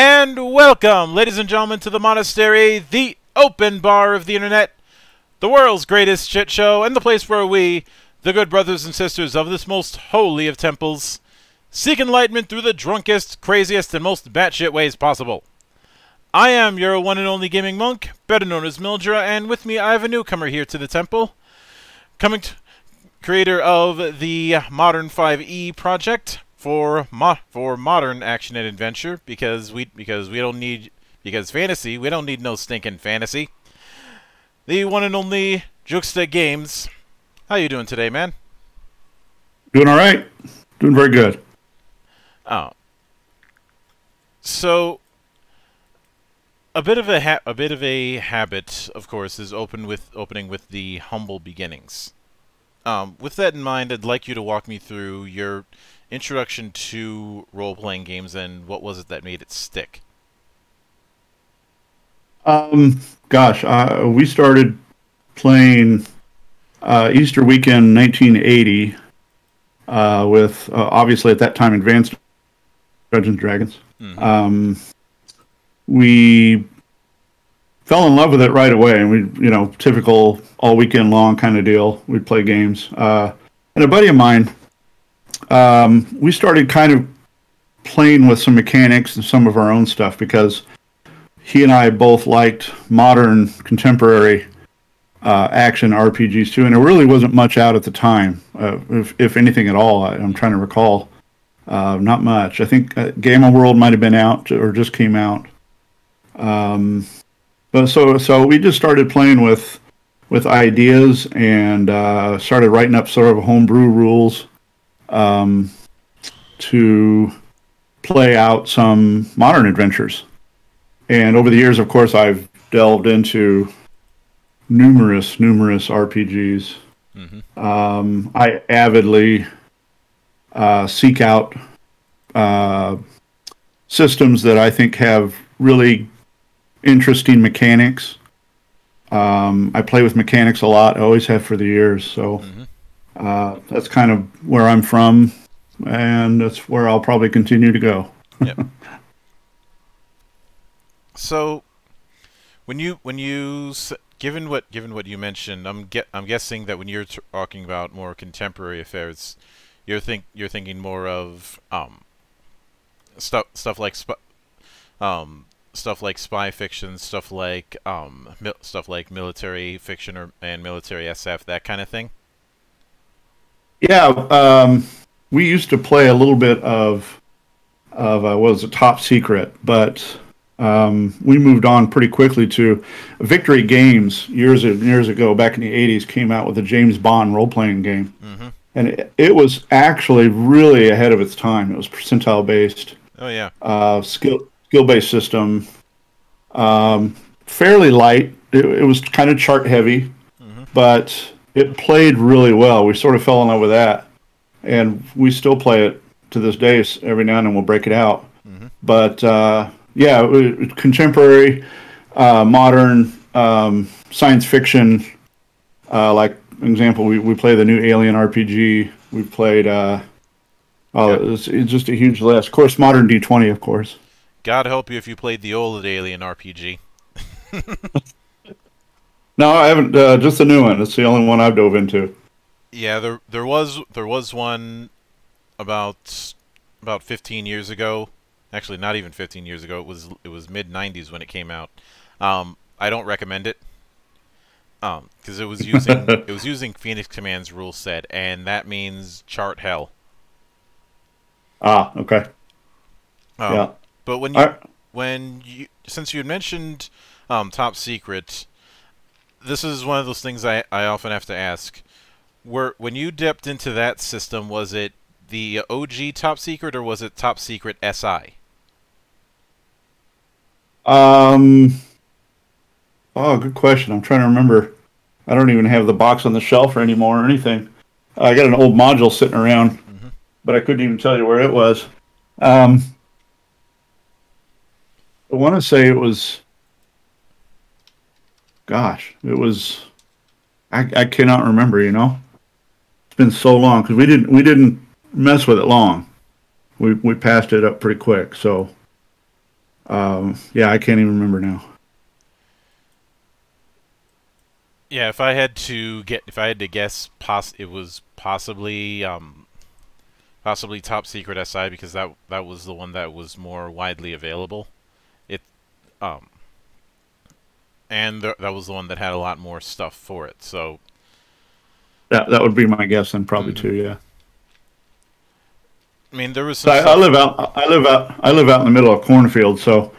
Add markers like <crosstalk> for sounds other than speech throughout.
And welcome, ladies and gentlemen, to the monastery, the open bar of the internet, the world's greatest shit show, and the place where we, the good brothers and sisters of this most holy of temples, seek enlightenment through the drunkest, craziest, and most batshit ways possible. I am your one and only gaming monk, better known as Mildra, and with me I have a newcomer here to the temple, coming to creator of the Modern 5e project for mo for modern action and adventure because we because we don't need because fantasy we don't need no stinking fantasy. The one and only Juxtagames. How you doing today, man? Doing all right. Doing very good. Oh. So a bit of a ha a bit of a habit, of course, is open with opening with the humble beginnings. Um, with that in mind, I'd like you to walk me through your introduction to role-playing games and what was it that made it stick. Um, gosh, uh, we started playing uh, Easter weekend 1980 uh, with uh, obviously at that time Advanced Dungeons and Dragons. Mm-hmm. Um, we fell in love with it right away, and we, you know, typical all weekend long kind of deal. We'd play games. Uh, and a buddy of mine, um, we started kind of playing with some mechanics and some of our own stuff because he and I both liked modern, contemporary uh, action RPGs too, and there really wasn't much out at the time, uh, if, if, anything at all. I, am trying to recall. Uh, not much. I think uh, Gamma World might have been out or just came out. Um, but so so we just started playing with with ideas and uh, started writing up sort of homebrew rules um, to play out some modern adventures. And over the years, of course, I've delved into numerous, numerous RPGs. Mm-hmm. Um, I avidly uh, seek out uh, systems that I think have really interesting mechanics. Um, I play with mechanics a lot. I always have for the years. So mm-hmm. Uh, that's kind of where I'm from, and that's where I'll probably continue to go. <laughs> yep. So, when you when you given what given what you mentioned, I'm get I'm guessing that when you're talking about more contemporary affairs, you're think you're thinking more of um stuff stuff like um stuff like spy fiction, stuff like um, stuff like military fiction or and military SF, that kind of thing. Yeah, um, we used to play a little bit of of uh, what was a top secret, but um, we moved on pretty quickly to Victory Games years and years ago, back in the '80s, came out with a James Bond role playing game, mm-hmm. and it, it, was actually really ahead of its time. It was percentile based. Oh yeah. Uh, skill skill based system. Um, fairly light. It, it was kind of chart heavy, mm-hmm. but it played really well. We sort of fell in love with that, and we still play it to this day. Every now and then we'll break it out. Mm-hmm. But uh, yeah, contemporary, uh, modern um, science fiction. Uh, like example, we, we play the new Alien RPG. We played. Uh, oh, it's, it's just a huge list. Of course, modern D twenty, of course. God help you if you played the old Alien RPG. <laughs> no, I haven't. Uh, just the new one. It's the only one I've dove into. Yeah, there there was there was one about about 15 years ago. Actually, not even 15 years ago. It was it was mid 90s when it came out. Um, I don't recommend it. Um, because it was <laughs> using it was using Phoenix Command's rule set, and that means chart hell. Ah, okay. Um, yeah. But when you I, when you since you had mentioned um, top secret, this is one of those things I, I often have to ask. Were when you dipped into that system, was it the OG top secret or was it top secret SI? Um. Oh, good question. I'm trying to remember. I don't even have the box on the shelf or anymore or anything. I got an old module sitting around, mm-hmm. but I couldn't even tell you where it was. Um, I want to say it was. Gosh, it was. I, I cannot remember. You know, it's been so long because we didn't we didn't mess with it long. We we passed it up pretty quick. So, Um, yeah, I can't even remember now. Yeah, if I had to get, if I had to guess, poss it was possibly, um, possibly top secret SI because that that was the one that was more widely available. It, um, and th that was the one that had a lot more stuff for it. So that that would be my guess, and probably mm -hmm. too. Yeah. I mean, there was. Some I, I, live out. I live out. I live out in the middle of cornfield, so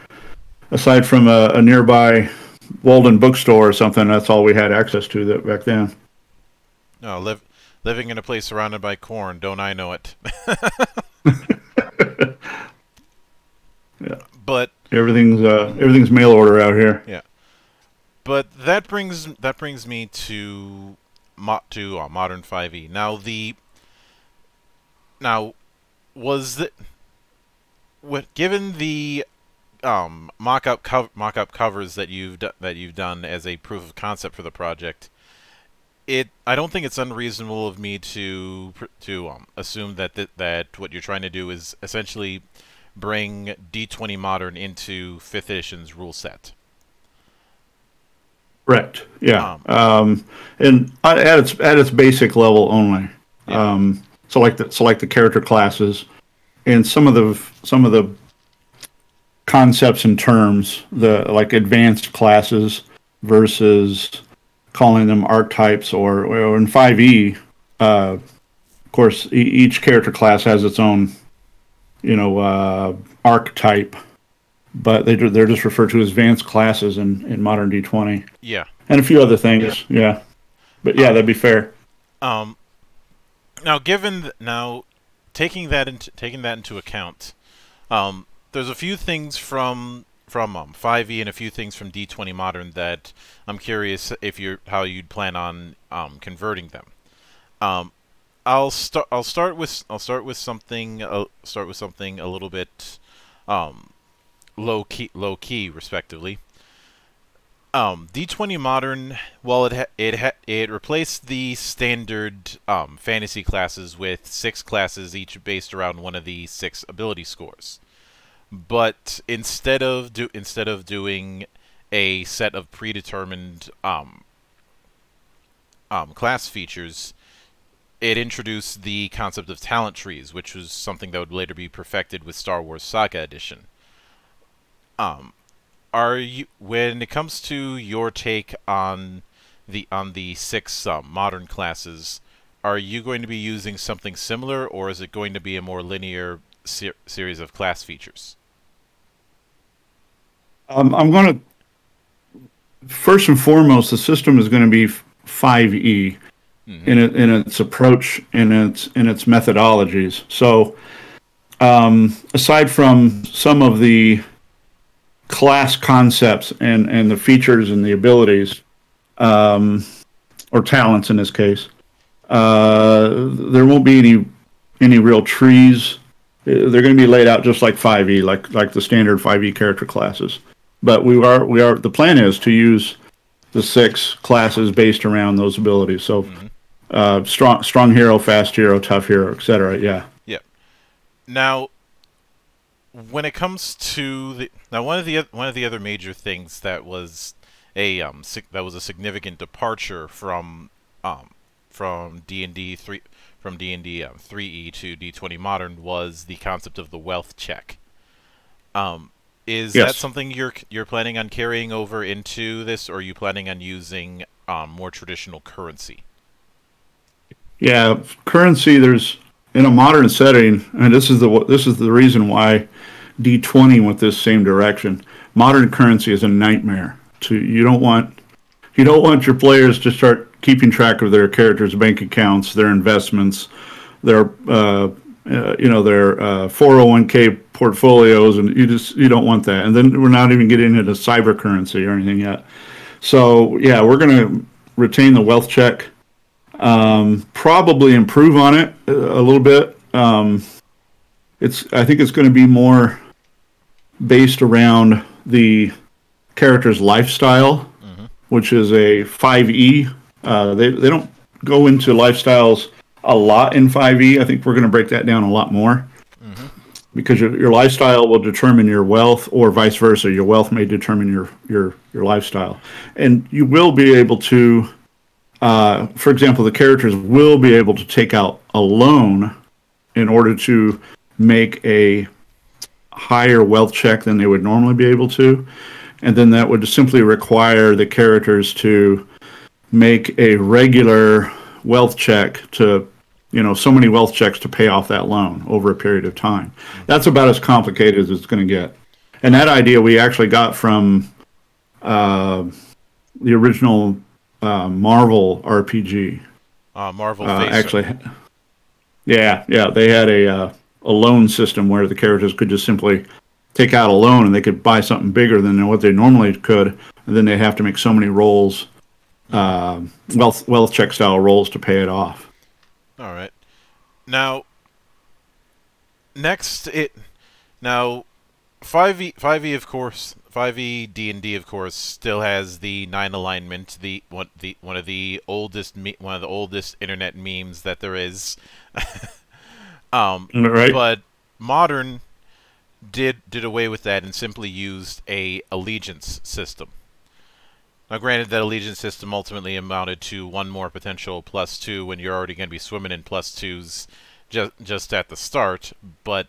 aside from a, a nearby Walden bookstore or something, that's all we had access to that back then. No, live living in a place surrounded by corn. Don't I know it? yeah. <laughs> But everything's uh, everything's mail order out here. Yeah. But that brings that brings me to mo to uh, modern 5e. Now the now was that what given the um, mock-up mock-up covers that you've that you've done as a proof of concept for the project, it I don't think it's unreasonable of me to to um, assume that th that what you're trying to do is essentially bring D20 Modern into fifth edition's rule set. Correct. Yeah. Um, um, and at its at its basic level only. Yeah. Um, select the select the character classes, and some of the some of the concepts and terms, the like advanced classes versus calling them archetypes, or, or in five E, uh, of course, e each character class has its own, you know, uh, archetype, but they they're just referred to as advanced classes in in modern D twenty. Yeah, and a few other things. Yeah, yeah. but yeah, um, that'd be fair. Um, now, given now taking that into taking that into account, um, there's a few things from from um, 5e and a few things from D20 Modern that I'm curious if you're how you'd plan on um, converting them. Um, I'll start. I'll start with. I'll start with something. Uh, start with something a little bit um, low key. Low key, respectively. Um, D20 Modern, well, it it it replaced the standard um, fantasy classes with six classes, each based around one of the six ability scores. But instead of do instead of doing a set of predetermined um, um, class features, it introduced the concept of talent trees, which was something that would later be perfected with Star Wars Saga Edition. Um, are you when it comes to your take on the on the six um, modern classes? Are you going to be using something similar, or is it going to be a more linear ser series of class features? Um, I'm going to first and foremost, the system is going to be 5e mm-hmm. in it, in its approach, in its in its methodologies. So, um, aside from some of the class concepts and and the features and the abilities um, or talents in this case uh, there won't be any any real trees. They're going to be laid out just like 5e like like the standard 5e character classes. But we are we are the plan is to use the six classes based around those abilities. So mm-hmm. uh, strong strong hero fast hero tough hero etc yeah. Yeah now when it comes to the now one of the one of the other major things that was a um that was a significant departure from um from D and D three from D and D um, three E to D twenty modern was the concept of the wealth check. Um, is yes. that something you're you're planning on carrying over into this, or are you planning on using um, more traditional currency? Yeah, currency. There's in a modern setting, and this is the this is the reason why D20 went this same direction. Modern currency is a nightmare. To you don't want you don't want your players to start keeping track of their characters' bank accounts, their investments, their uh, uh, you know their uh, 401k portfolios, and you just you don't want that. And then we're not even getting into cyber currency or anything yet. So yeah, we're going to retain the wealth check. Um, probably improve on it a, a little bit. Um, it's I think it's going to be more based around the character's lifestyle, mm-hmm. which is a 5e. Uh, they, they don't go into lifestyles a lot in 5e. I think we're going to break that down a lot more. Mm-hmm. because your, your lifestyle will determine your wealth, or vice versa. Your wealth may determine your your your lifestyle, and you will be able to. Uh, for example, the characters will be able to take out a loan in order to make a higher wealth check than they would normally be able to. And then that would simply require the characters to make a regular wealth check to, you know, so many wealth checks to pay off that loan over a period of time. That's about as complicated as it's going to get. And that idea we actually got from uh, the original uh, Marvel RPG. Uh, Marvel actually, yeah, yeah, they had a uh, a loan system where the characters could just simply take out a loan and they could buy something bigger than what they normally could, and then they have to make so many rolls, uh, wealth wealth check style rolls to pay it off. All right. Now, next it now, five E five E of course five E D and D of course still has the nine alignment the one the one of the oldest one of the oldest internet memes that there is. <laughs> um, Right? but modern did did away with that and simply used a allegiance system. Now, granted, that allegiance system ultimately amounted to one more potential plus two when you're already going to be swimming in plus twos just just at the start, but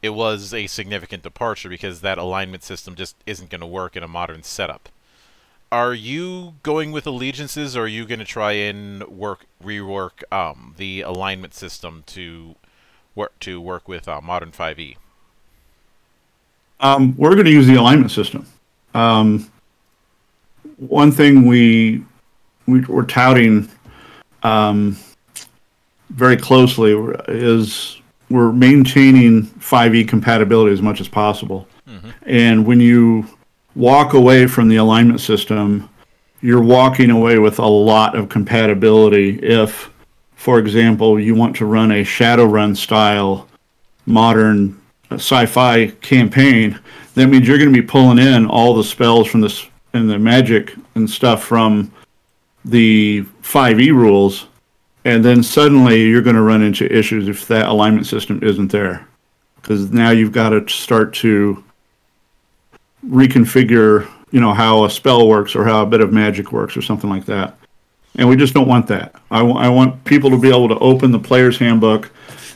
it was a significant departure because that alignment system just isn't going to work in a modern setup. Are you going with allegiances, or are you going to try and work rework um, the alignment system to work to work with uh, modern E? 5e? Um, we're going to use the alignment system. Um, one thing we, we we're touting um, very closely is we're maintaining 5e compatibility as much as possible. And when you walk away from the alignment system, you're walking away with a lot of compatibility. If, for example, you want to run a Shadowrun style modern sci-fi campaign, that means you're going to be pulling in all the spells from this and the magic and stuff from the 5e rules, and then suddenly you're going to run into issues if that alignment system isn't there, because now you've got to start to reconfigure, you know, how a spell works or how a bit of magic works or something like that. And we just don't want that. I I want people to be able to open the player's handbook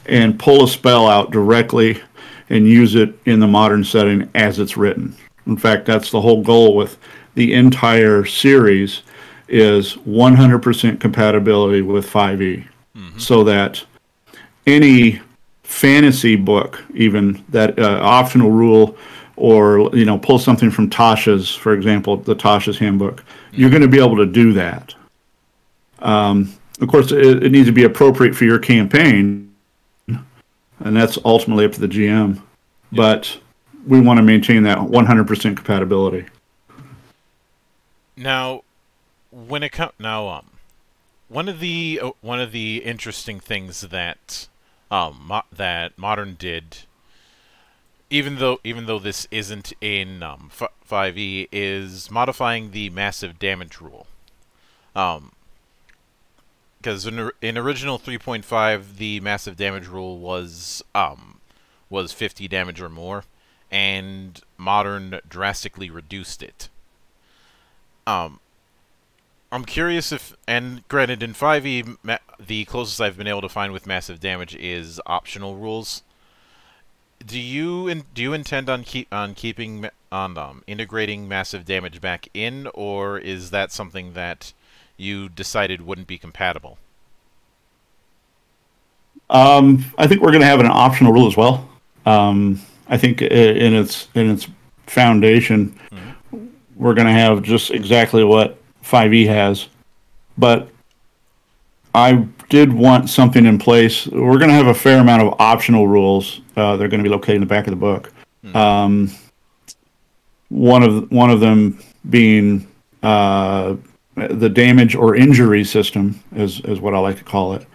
and pull a spell out directly and use it in the modern setting as it's written. In fact, that's the whole goal with the entire series is 100% compatibility with 5e so that any fantasy book even that uh, optional rule or you know pull something from Tasha's for example the Tasha's handbook you're going to be able to do that um, of course it, it needs to be appropriate for your campaign and that's ultimately up to the GM but we want to maintain that 100% compatibility. Now, when it comes now, um, one of the uh, one of the interesting things that um mo- that modern did, even though even though this isn't in um five E, is modifying the massive damage rule. Um, because in, in original 3.5 the massive damage rule was um was 50 damage or more and modern drastically reduced it. Um i'm curious if and granted in 5e ma- the closest i've been able to find with massive damage is optional rules. Do you in, do you intend on keep on keeping on um, integrating massive damage back in or is that something that you decided wouldn't be compatible Um, I think we're going to have an optional rule as well. Um, I think in its in its foundation, we're going to have just exactly what 5e has, but I did want something in place. We're going to have a fair amount of optional rules. Uh, they're going to be located in the back of the book. Um, one of one of them being uh, the damage or injury system is is what I like to call it.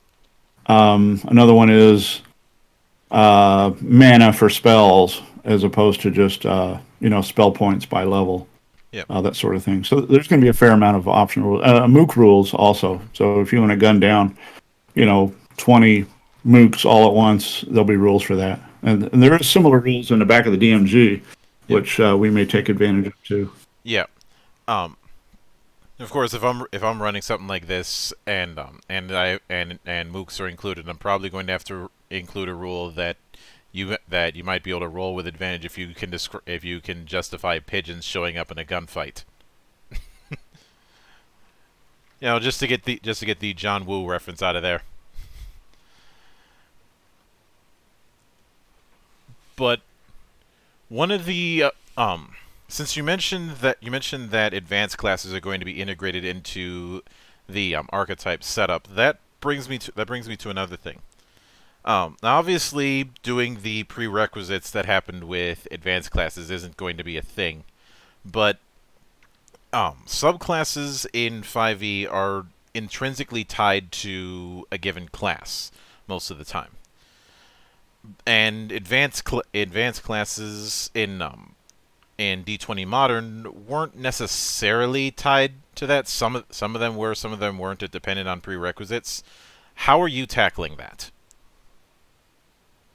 Um, another one is uh, mana for spells, as opposed to just uh, you know spell points by level, Yep. uh, that sort of thing. So there's going to be a fair amount of optional uh, mook rules also. So if you want to gun down, you know, 20 mooks all at once, there'll be rules for that. and, and there are similar rules in the back of the DMG, which uh, we may take advantage of too. Yeah. Um, of course, if I'm if I'm running something like this, and um, and I and and mooks are included, I'm probably going to have to include a rule that you that you might be able to roll with advantage if you can if you can justify pigeons showing up in a gunfight. <laughs> you know, just to get the just to get the John Woo reference out of there. But one of the uh, um since you mentioned that you mentioned that advanced classes are going to be integrated into the um, archetype setup, that brings me to that brings me to another thing. Um, now, obviously, doing the prerequisites that happened with advanced classes isn't going to be a thing, but um, subclasses in 5e are intrinsically tied to a given class most of the time, and advanced cl advanced classes in um, and D20 Modern weren't necessarily tied to that. Some of, some of them were, some of them weren't. It depended on prerequisites. How are you tackling that?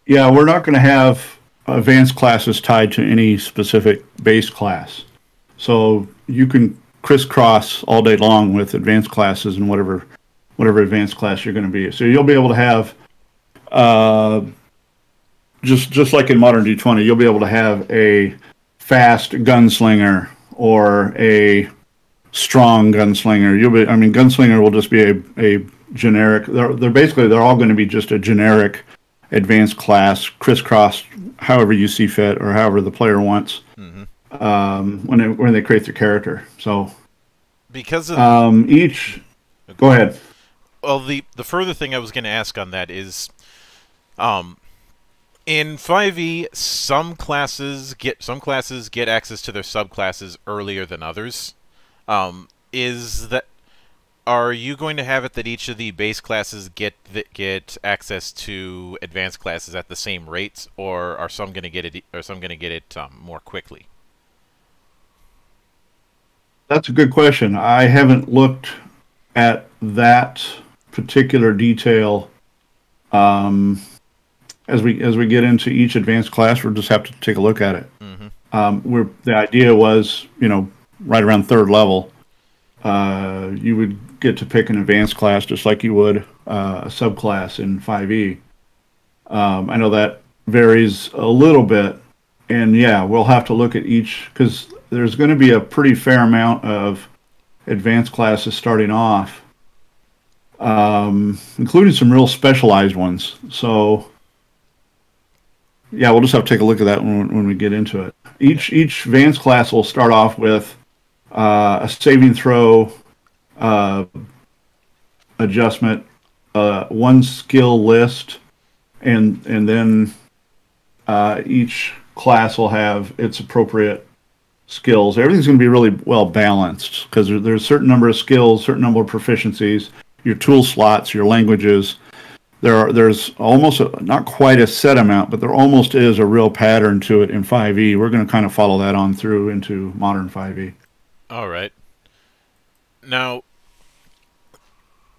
Yeah, we're not going to have advanced classes tied to any specific base class. So you can crisscross all day long with advanced classes and whatever whatever advanced class you're going to be. So you'll be able to have uh, just just like in modern D20, you'll be able to have a fast gunslinger or a strong gunslinger. You'll be, I mean, gunslinger will just be a, a generic. They're, they're basically they're all going to be just a generic advanced class, crisscross, however you see fit or however the player wants mm-hmm. um, when they, when they create their character. So because of um, each, go ahead. Well, the the further thing I was going to ask on that is, um, in 5e, some classes get some classes get access to their subclasses earlier than others. Um, is that are you going to have it that each of the base classes get get access to advanced classes at the same rates, or are some going to get it or some going to get it um, more quickly? That's a good question. I haven't looked at that particular detail. Um, as we as we get into each advanced class, we'll just have to take a look at it. Mm-hmm. Um, where the idea was, you know, right around third level, uh, you would get to pick an advanced class just like you would uh, a subclass in 5e. Um, I know that varies a little bit, and yeah, we'll have to look at each because there's going to be a pretty fair amount of advanced classes starting off, um, including some real specialized ones. So yeah, we'll just have to take a look at that when, when we get into it. Each each Vance class will start off with uh, a saving throw uh, adjustment, uh, one skill list, and and then uh, each class will have its appropriate skills. Everything's going to be really well balanced because there, there's a certain number of skills, certain number of proficiencies, your tool slots, your languages there are there's almost a, not quite a set amount, but there almost is a real pattern to it in 5e. We're going to kind of follow that on through into modern 5e. All right. Now,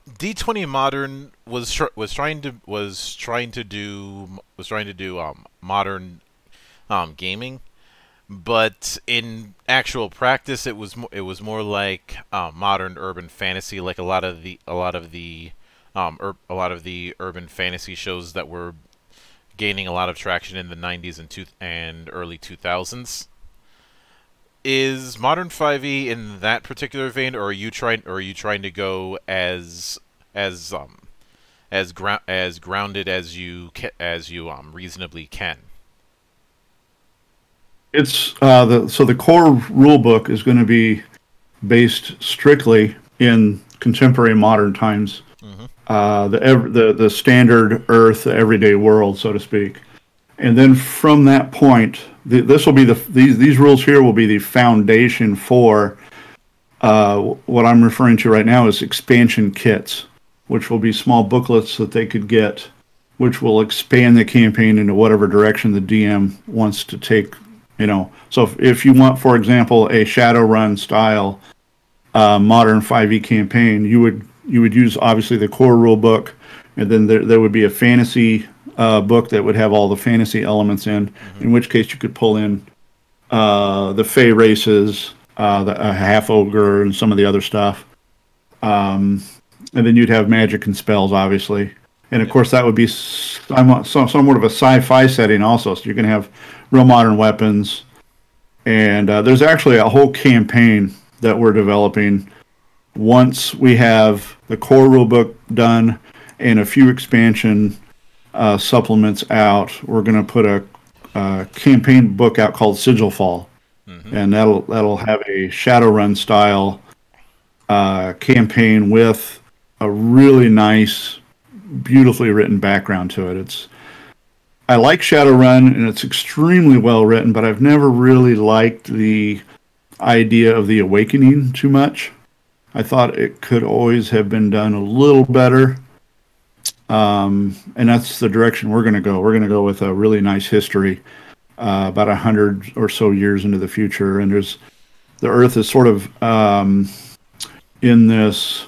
D20 Modern was was trying to was trying to do was trying to do um modern um gaming, but in actual practice, it was it was more like um, modern urban fantasy, like a lot of the a lot of the um, a lot of the urban fantasy shows that were gaining a lot of traction in the 90s and, two- and early 2000s. Is modern 5e in that particular vein, or are you trying, or are you trying to go as as um as ground as grounded as you as you um reasonably can? It's uh, the so the core rule book is going to be based strictly in contemporary modern times uh, the, the the standard Earth, everyday world, so to speak. And then from that point, this will be the these these rules here will be the foundation for uh, what I'm referring to right now is expansion kits, which will be small booklets that they could get, which will expand the campaign into whatever direction the DM wants to take. You know, so if, if you want, for example, a Shadowrun style uh, modern 5e campaign, you would you would use obviously the core rule book, and then there, there would be a fantasy uh, book that would have all the fantasy elements in. In which case, you could pull in uh, the Fey races, uh, the a half ogre, and some of the other stuff. Um, and then you'd have magic and spells, obviously. And of course, that would be some, some, somewhat of a sci-fi setting, also. So you're going to have real modern weapons, and uh, there's actually a whole campaign that we're developing. Once we have the core rulebook done and a few expansion uh, supplements out, we're going to put a, a campaign book out called Sigilfall, and that'll that'll have a Shadowrun style uh, campaign with a really nice, beautifully written background to it. It's I like Shadowrun and it's extremely well written, but I've never really liked the idea of the awakening too much. I thought it could always have been done a little better. Um, and that's the direction we're going to go. We're going to go with a really nice history, uh, about a hundred or so years into the future. And there's the Earth is sort of um, in this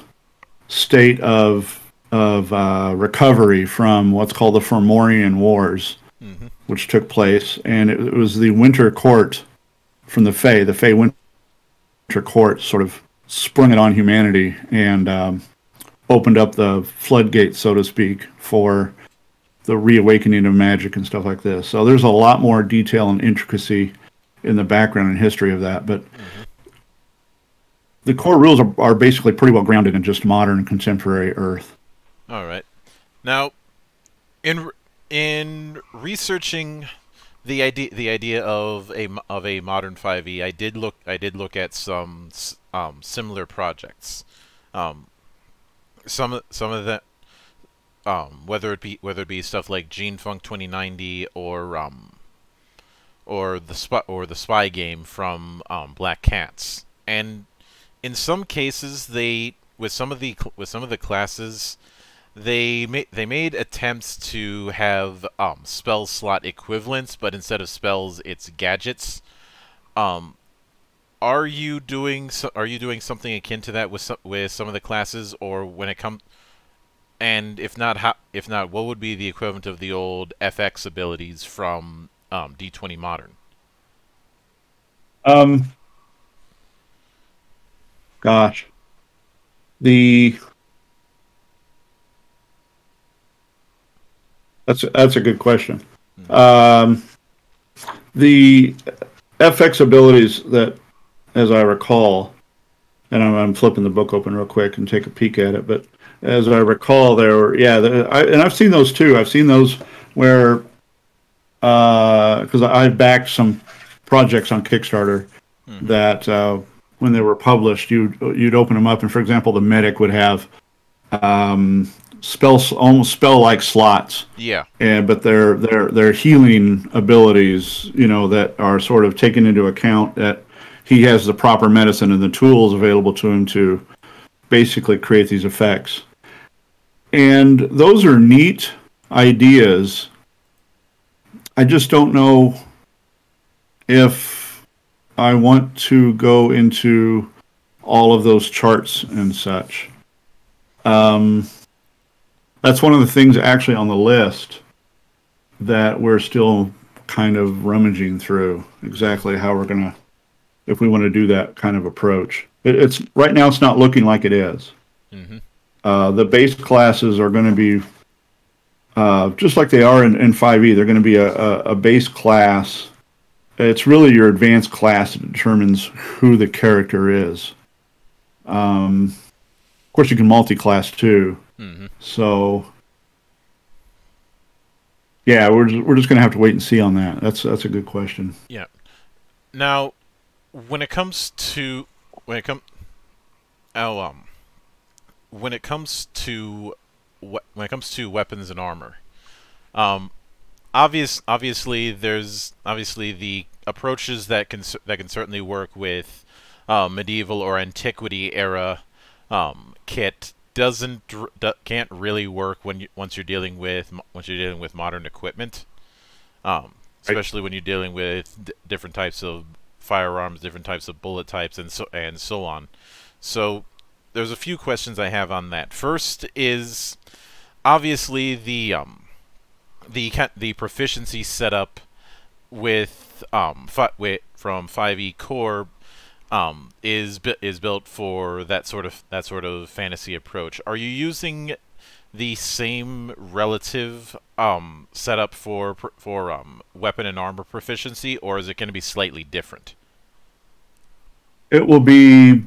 state of of uh, recovery from what's called the Fomorian Wars, which took place, and it, it was the Winter Court from the Fae. The Fae Winter Court sort of sprung it on humanity and um, opened up the floodgates, so to speak, for the reawakening of magic and stuff like this. So there's a lot more detail and intricacy in the background and history of that, but the core rules are, are basically pretty well grounded in just modern contemporary Earth. All right. Now, in in researching the idea the idea of a of a modern 5e, I did look I did look at some um, similar projects. Um, some some of the um, whether it be whether it be stuff like GeneFunk 2090 or um or the spy or the spy game from um, Black Cats, and in some cases they with some of the with some of the classes they made they made attempts to have um, spell slot equivalents, but instead of spells, it's gadgets. Um, are you doing so, are you doing something akin to that with some, with some of the classes, or when it comes? And if not, how if not, what would be the equivalent of the old FX abilities from um, D20 Modern? Um, gosh, the that's that's a good question. Um, the FX abilities that, as I recall, and I'm, I'm flipping the book open real quick and take a peek at it, but as I recall, there were yeah, the, I, and I've seen those too. I've seen those where because I've backed some projects on Kickstarter that uh, when they were published, you'd you'd open them up, and for example, the medic would have um, spell almost spell like slots, Yeah. and but their their their healing abilities, you know, that are sort of taken into account that he has the proper medicine and the tools available to him to basically create these effects. And those are neat ideas. I just don't know if I want to go into all of those charts and such. Um, that's one of the things actually on the list that we're still kind of rummaging through exactly how we're going to if we want to do that kind of approach it, it's right now it's not looking like it is. Mhm. uh, the base classes are going to be uh, just like they are in, in 5e they're going to be a, a, a base class it's really your advanced class that determines who the character is um, of course you can multi-class too so, yeah, we're just, we're just gonna have to wait and see on that. That's that's a good question. Yeah. Now, when it comes to when it come, oh um, when it comes to when it comes to weapons and armor, um, obvious obviously there's obviously the approaches that can that can certainly work with uh, medieval or antiquity era um, kit doesn't can't really work when you once you're dealing with once you're dealing with modern equipment. Um, Right. especially when you're dealing with d- different types of firearms, different types of bullet types, and so and so on. So there's a few questions I have on that. First is obviously the um, the the proficiency setup with um fi- with from 5e core um is is built for that sort of that sort of fantasy approach. Are you using the same relative um setup for for um weapon and armor proficiency or is it going to be slightly different? It will be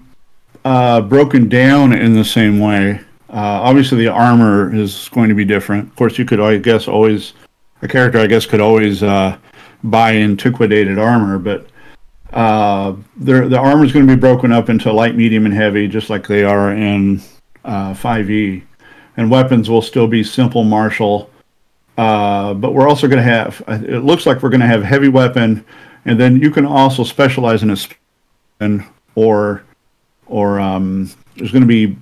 uh, broken down in the same way. Uh, obviously, the armor is going to be different. Of course, you could, I guess, always a character, I guess, could always uh, buy antiquated armor, but uh, the armor is going to be broken up into light, medium, and heavy, just like they are in uh, 5e. And weapons will still be simple martial, uh, but we're also going to have. It looks like we're going to have heavy weapon, and then you can also specialize in a spin or or um, there's going to be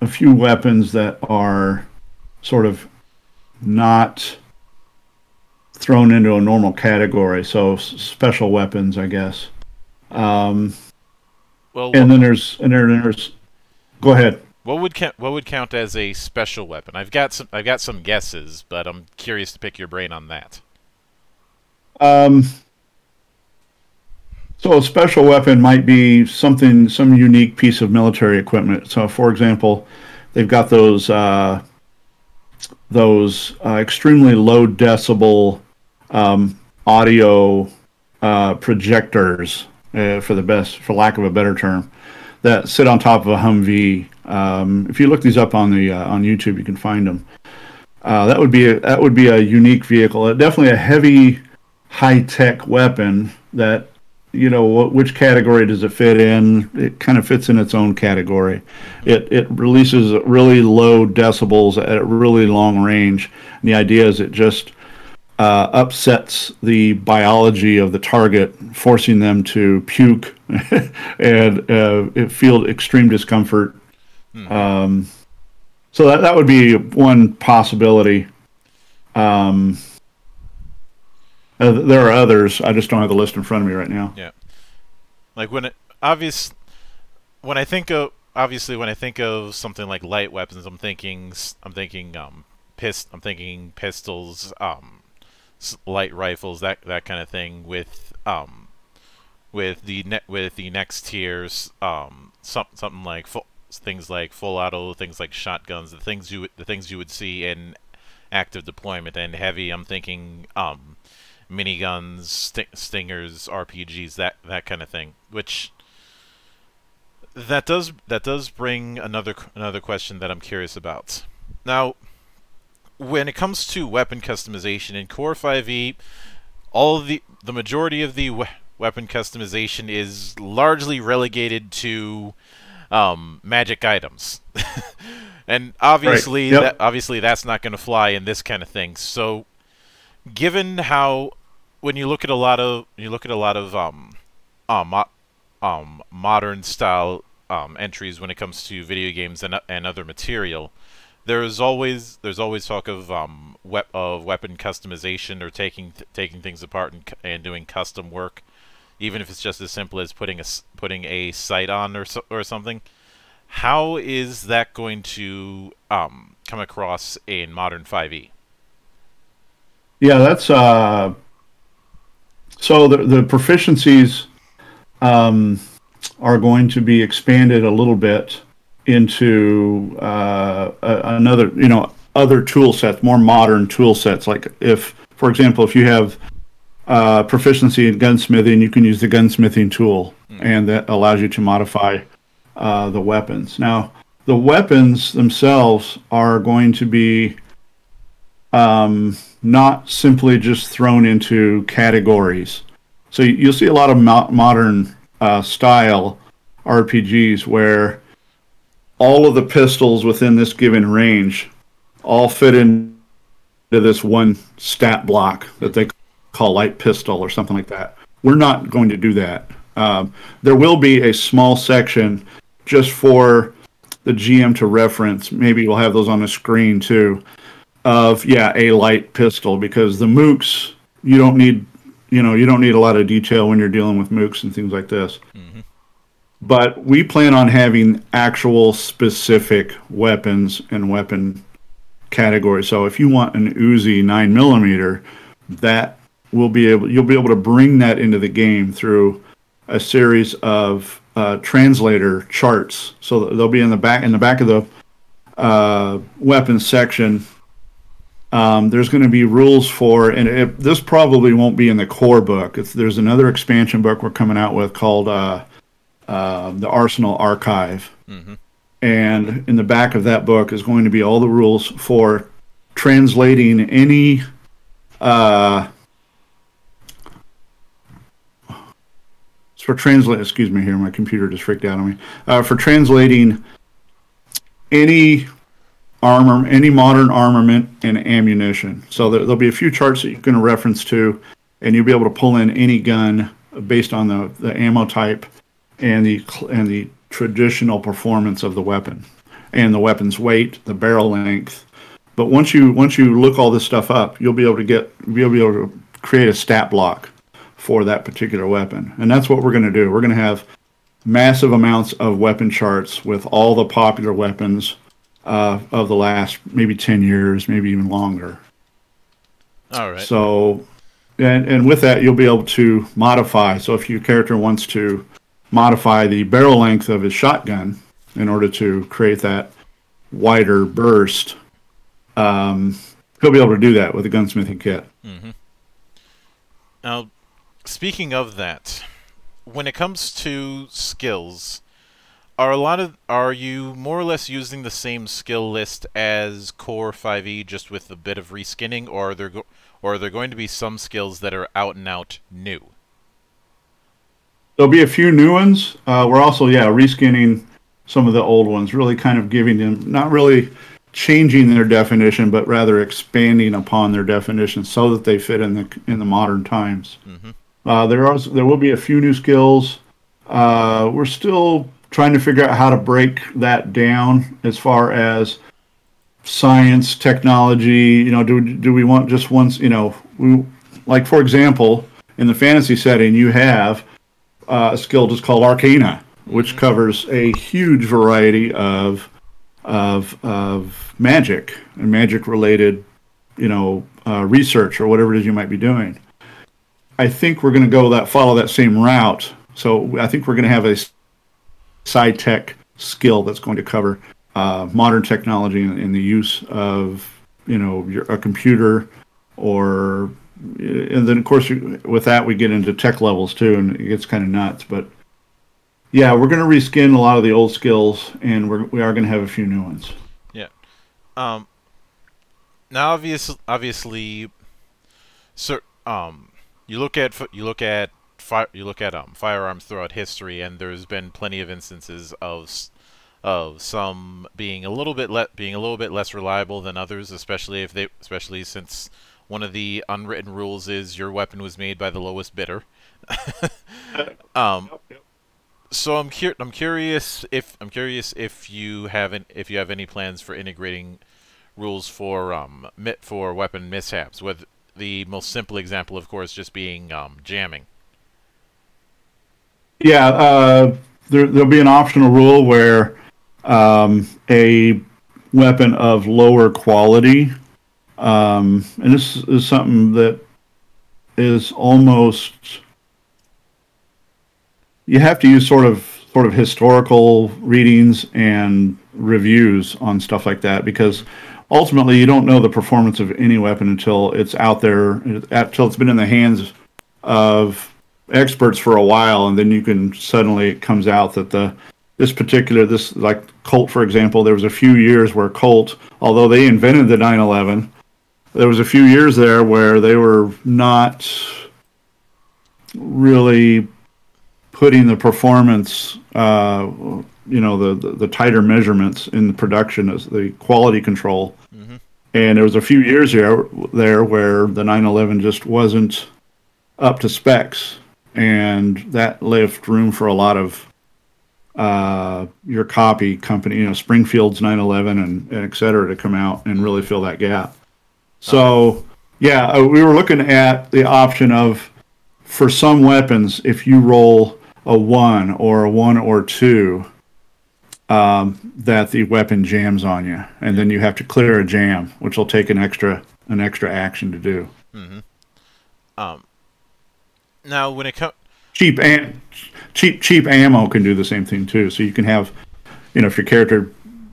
a few weapons that are sort of not thrown into a normal category. So special weapons, I guess. Um, Well, and then there's and then there's. Go ahead. What would count? What would count as a special weapon? I've got some. I've got some guesses, but I'm curious to pick your brain on that. Um, so a special weapon might be something, some unique piece of military equipment. So, for example, they've got those uh, those uh, extremely low decibel um, audio uh, projectors, uh, for the best, for lack of a better term, that sit on top of a Humvee. Um, if you look these up on the uh, on YouTube, you can find them. Uh, that would be a, that would be a unique vehicle. Definitely a heavy, high tech weapon. That you know wh- which category does it fit in? It kind of fits in its own category. It it releases really low decibels at really long range. And the idea is it just uh, upsets the biology of the target, forcing them to puke <laughs> and uh, feel extreme discomfort. Um, so that that would be one possibility. Um, uh, there are others. I just don't have the list in front of me right now. Yeah. Like when it obvious when I think of obviously when I think of something like light weapons, I'm thinking I'm thinking um pist I'm thinking pistols, um light rifles, that that kind of thing with um with the ne- with the next tiers um some, something like full, things like full auto, things like shotguns, the things you the things you would see in active deployment and heavy I'm thinking um miniguns, sti- stingers, RPGs, that that kind of thing. Which that does that does bring another another question that I'm curious about. Now, when it comes to weapon customization in Core 5e, all the the majority of the we- weapon customization is largely relegated to um, magic items. <laughs> and obviously Yep. that obviously that's not going to fly in this kind of thing. So given how when you look at a lot of you look at a lot of um um mo- um modern style um entries when it comes to video games and and other material there is always there's always talk of um wep- of weapon customization or taking taking things apart and, and doing custom work even if it's just as simple as putting a putting a sight on or so, or something how is that going to um come across in modern E? 5e Yeah, that's uh. So the the proficiencies um, are going to be expanded a little bit into uh, another, you know, other tool sets, more modern tool sets. Like if, for example, if you have uh, proficiency in gunsmithing, you can use the gunsmithing tool, and that allows you to modify uh, the weapons. Now, the weapons themselves are going to be um, not simply just thrown into categories. So you- you'll see a lot of mo- modern uh, style RPGs where all of the pistols within this given range all fit into this one stat block that they call light pistol or something like that. We're not going to do that. Um, there will be a small section just for the GM to reference. Maybe we'll have those on the screen too of yeah a light pistol because the mooks you don't need you know you don't need a lot of detail when you're dealing with mooks and things like this but we plan on having actual specific weapons and weapon categories. So if you want an Uzi nine millimeter, that will be able you'll be able to bring that into the game through a series of uh, translator charts. So they'll be in the back in the back of the uh, weapons section. Um, there's going to be rules for, and it, this probably won't be in the core book. It's, there's another expansion book we're coming out with called uh, uh the Arsenal Archive. Mm-hmm. And in the back of that book is going to be all the rules for translating any uh, for translate. Excuse me, here my computer just freaked out on me. Uh, for translating any armor, any modern armament and ammunition. So there, will be a few charts that you can reference to, and you'll be able to pull in any gun based on the, the ammo type and the and the traditional performance of the weapon and the weapon's weight, the barrel length. But once you once you look all this stuff up, you'll be able to get you'll be able to create a stat block for that particular weapon. And that's what we're going to do. We're going to have massive amounts of weapon charts with all the popular weapons uh, of the last maybe 10 years, maybe even longer. All right. So, and, and with that, you'll be able to modify. So, if your character wants to modify the barrel length of his shotgun in order to create that wider burst, um, he'll be able to do that with a gunsmithing kit. Mm-hmm. Now, Speaking of that, when it comes to skills, are a lot of are you more or less using the same skill list as Core 5e just with a bit of reskinning or are there go, or are there going to be some skills that are out and out new? There'll be a few new ones. Uh, we're also yeah reskinning some of the old ones, really kind of giving them not really changing their definition, but rather expanding upon their definition so that they fit in the in the modern times. Mm-hmm. Uh, there are there will be a few new skills. Uh, we're still trying to figure out how to break that down as far as science, technology. You know, do do we want just once? You know, we like for example, in the fantasy setting, you have uh, a skill just called Arcana, which mm-hmm. covers a huge variety of of of magic and magic related, you know, uh, research or whatever it is you might be doing. I think we're going to go that follow that same route. So I think we're going to have a side tech skill that's going to cover uh, modern technology and, the use of you know your, a computer or and then of course with that we get into tech levels too and it gets kind of nuts. But yeah we're going to reskin a lot of the old skills and we're, we are going to have a few new ones. Yeah. Um now obviously obviously so um you look at you look at fi- you look at um, firearms throughout history, and there's been plenty of instances of of some being a little bit le- being a little bit less reliable than others, especially if they especially since one of the unwritten rules is your weapon was made by the lowest bidder. <laughs> um, so I'm cur- I'm curious if I'm curious if you haven't if you have any plans for integrating rules for um for weapon mishaps, with the most simple example, of course, just being um, jamming. Yeah, uh, there, will be an optional rule where um, a weapon of lower quality, um, and this is something that is almost you have to use sort of sort of historical readings and reviews on stuff like that because ultimately you don't know the performance of any weapon until it's out there until it's been in the hands of experts for a while and then you can suddenly it comes out that the this particular this like colt for example there was a few years where colt although they invented the 911 there was a few years there where they were not really putting the performance uh, you know the, the, the tighter measurements in the production as the quality control. Mm-hmm. and there was a few years there there where the 911 just wasn't up to specs. And that left room for a lot of uh, your copy company you know springfield's 911 and, and et cetera to come out and really fill that gap so yeah uh, we were looking at the option of for some weapons if you roll a one or a one or two um, that the weapon jams on you, and then you have to clear a jam, which will take an extra an extra action to do. Mm-hmm. Um. Now, when it comes cheap am- cheap cheap ammo can do the same thing too. So you can have, you know, if your character,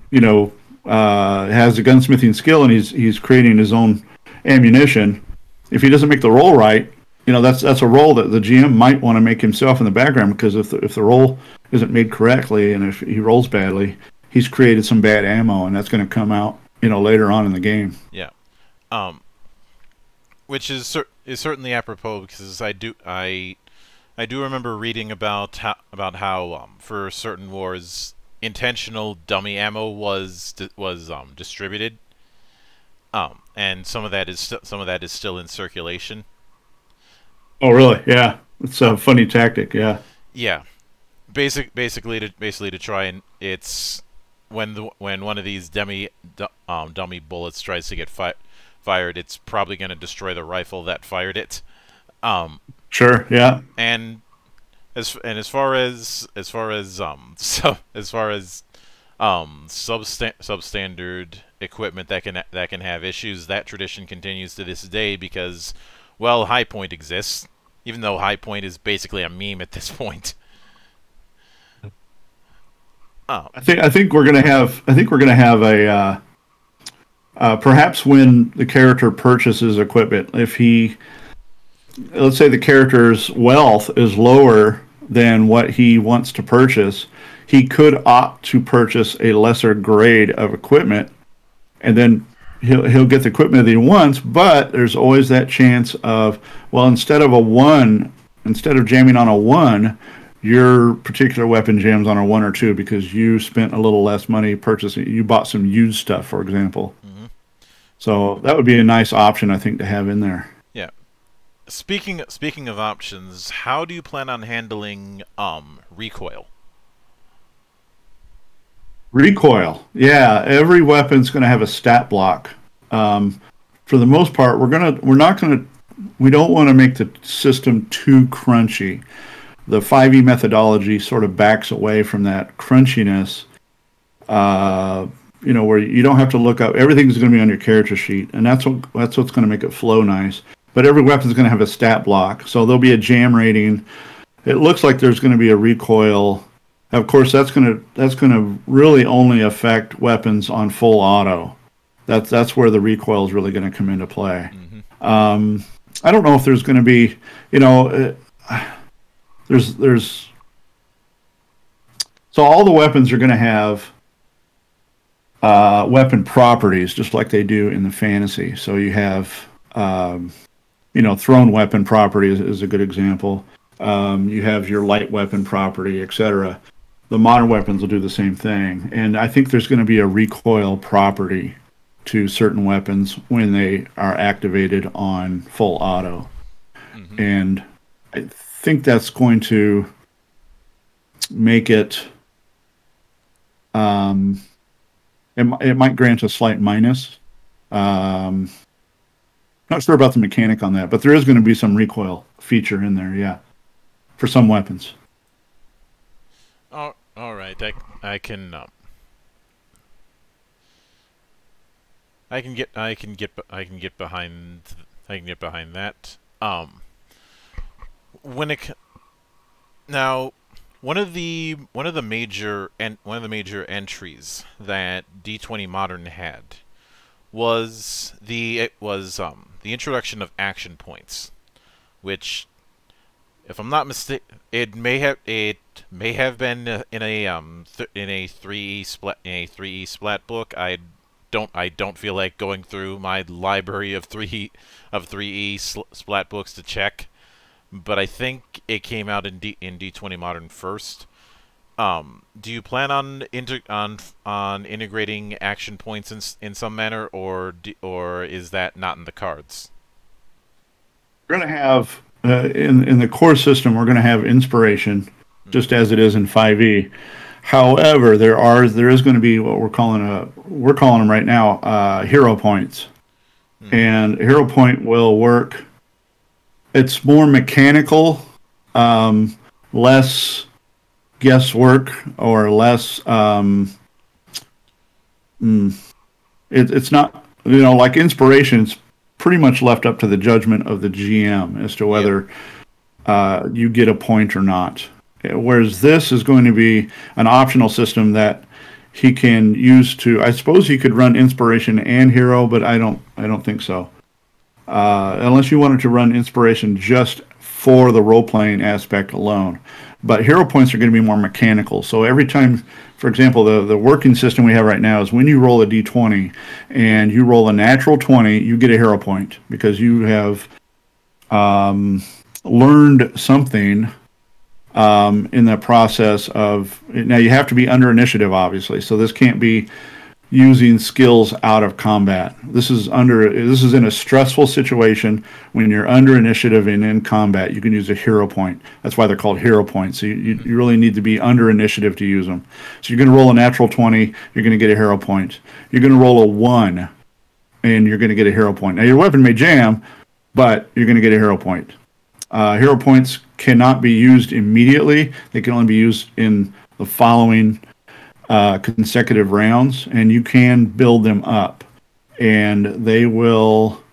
you know, uh, has a gunsmithing skill and he's he's creating his own ammunition. If he doesn't make the roll right, you know that's that's a roll that the GM might want to make himself in the background because if the, if the roll isn't made correctly and if he rolls badly, he's created some bad ammo and that's going to come out you know later on in the game. Yeah, um, which is cer- is certainly apropos because I do I I do remember reading about how about how um, for certain wars intentional dummy ammo was was um, distributed. Um, and some of that is st- some of that is still in circulation. Oh, really? Yeah, it's a funny tactic. Yeah. Yeah, basic basically to basically to try and it's when the when one of these dummy um, dummy bullets tries to get fi- fired, it's probably going to destroy the rifle that fired it. Um, sure. Yeah. And as and as far as as far as um <laughs> so as far as um substa- substandard equipment that can that can have issues, that tradition continues to this day because well, Hi-Point exists, even though Hi-Point is basically a meme at this <laughs> point. Oh. I think I think we're gonna have I think we're gonna have a uh, uh, perhaps when the character purchases equipment, if he let's say the character's wealth is lower than what he wants to purchase, he could opt to purchase a lesser grade of equipment, and then he'll he'll get the equipment that he wants. But there's always that chance of well, instead of a one, instead of jamming on a one, your particular weapon jams on a one or two because you spent a little less money purchasing. You bought some used stuff, for example. Mm-hmm. So that would be a nice option, I think, to have in there. Speaking speaking of options, how do you plan on handling um recoil? Recoil, yeah. Every weapon's going to have a stat block. Um, for the most part, we're gonna we're not gonna we don't want to make the system too crunchy the 5e methodology sort of backs away from that crunchiness. Uh, you know, where you don't have to look up everything's going to be on your character sheet, and that's what that's what's going to make it flow nice. But every weapon is going to have a stat block, so there'll be a jam rating. It looks like there's going to be a recoil. Of course, that's going to that's going to really only affect weapons on full auto. That's that's where the recoil is really going to come into play. Mm-hmm. Um, I don't know if there's going to be, you know. Uh, there's there's so all the weapons are going to have uh, weapon properties, just like they do in the fantasy. So you have, um, you know, thrown weapon property is, is a good example. Um, you have your light weapon property, etc. The modern weapons will do the same thing, and I think there's going to be a recoil property to certain weapons when they are activated on full auto, mm-hmm. and I think that's going to make it. Um, it, it might grant a slight minus. Um, not sure about the mechanic on that, but there is going to be some recoil feature in there, yeah, for some weapons. Oh, all right. I, I can. Um, I can get. I can get. I can get behind. I can get behind that. Um when it now one of the one of the major and one of the major entries that D20 Modern had was the it was um the introduction of action points, which, if I'm not mistaken, it may have it may have been in a um in a three splat in a three splat book. I don't I don't feel like going through my library of three of three E splat books to check but I think it came out in D in D20 Modern first. Um, do you plan on on on integrating action points in in some manner, or do, or is that not in the cards? We're going to have uh, in in the core system. We're going to have inspiration, mm-hmm. just as it is in 5e. However, there are there is going to be what we're calling a we're calling them right now uh, hero points, mm-hmm. and hero point will work it's more mechanical, um, less guesswork or less. Um, mm, it, it's not you know like inspiration's pretty much left up to the judgment of the GM as to whether uh, you get a point or not. Whereas this is going to be an optional system that he can use to. I suppose he could run inspiration and hero, but I don't. I don't think so. Uh, unless you wanted to run inspiration just for the role playing aspect alone. But hero points are going to be more mechanical. So every time, for example, the, the working system we have right now is when you roll a d20 and you roll a natural 20, you get a hero point because you have um, learned something um, in the process of. Now, you have to be under initiative, obviously. So this can't be using skills out of combat. This is under this is in a stressful situation when you're under initiative and in combat. You can use a hero point. That's why they're called hero points. So you, you really need to be under initiative to use them. So you're going to roll a natural 20, you're going to get a hero point. You're going to roll a 1 and you're going to get a hero point. Now your weapon may jam, but you're going to get a hero point. Uh, hero points cannot be used immediately. They can only be used in the following uh, consecutive rounds, and you can build them up, and they will.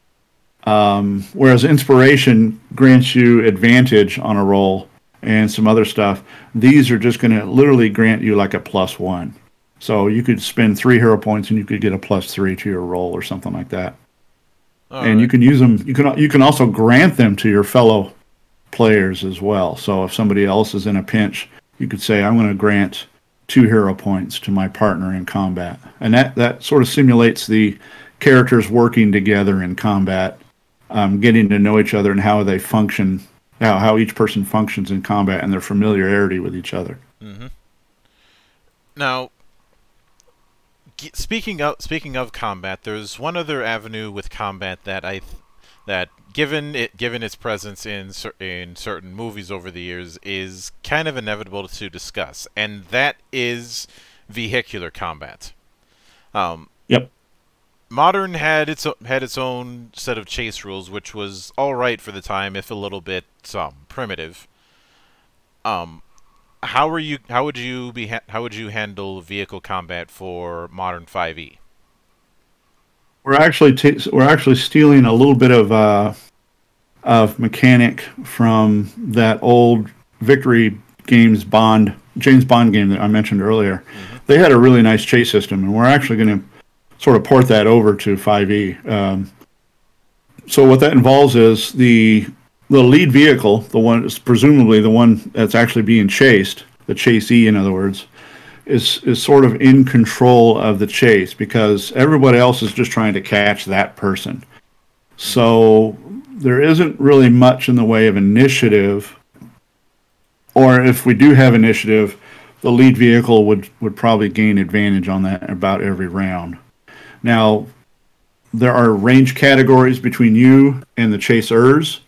Um, whereas inspiration grants you advantage on a roll and some other stuff, these are just going to literally grant you like a plus one. So you could spend three hero points and you could get a plus three to your roll or something like that. All and right. you can use them. You can you can also grant them to your fellow players as well. So if somebody else is in a pinch, you could say, "I'm going to grant two hero points to my partner in combat. And that, that sort of simulates the characters working together in combat, um, getting to know each other and how they function, how, how each person functions in combat and their familiarity with each other. Mm-hmm. Now, speaking of speaking of combat, there's one other avenue with combat that I that given it given its presence in in certain movies over the years is kind of inevitable to discuss, and that is vehicular combat. Um, yep. Modern had its had its own set of chase rules, which was all right for the time, if a little bit um, primitive. Um, how are you? How would you be? How would you handle vehicle combat for modern 5e? We're actually we're actually stealing a little bit of uh, of mechanic from that old Victory Games Bond James Bond game that I mentioned earlier. Mm-hmm. They had a really nice chase system, and we're actually going to sort of port that over to 5e. Um, so what that involves is the the lead vehicle, the one is presumably the one that's actually being chased, the chasee, in other words, is is sort of in control of the chase because everybody else is just trying to catch that person. So there isn't really much in the way of initiative, or if we do have initiative, the lead vehicle would would probably gain advantage on that about every round. Now, there are range categories between you and the chasers,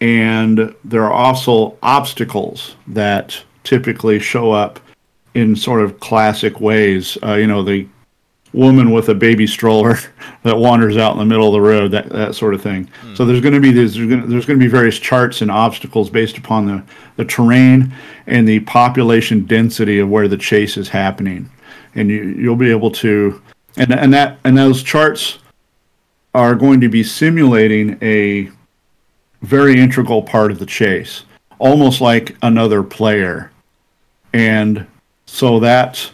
and there are also obstacles that typically show up in sort of classic ways. Uh, you know, the woman with a baby stroller <laughs> that wanders out in the middle of the road, that that sort of thing. Hmm. So there's going to be there's going there's going to be various charts and obstacles based upon the the terrain and the population density of where the chase is happening, and you you'll be able to and and that and those charts are going to be simulating a very integral part of the chase, almost like another player, and so that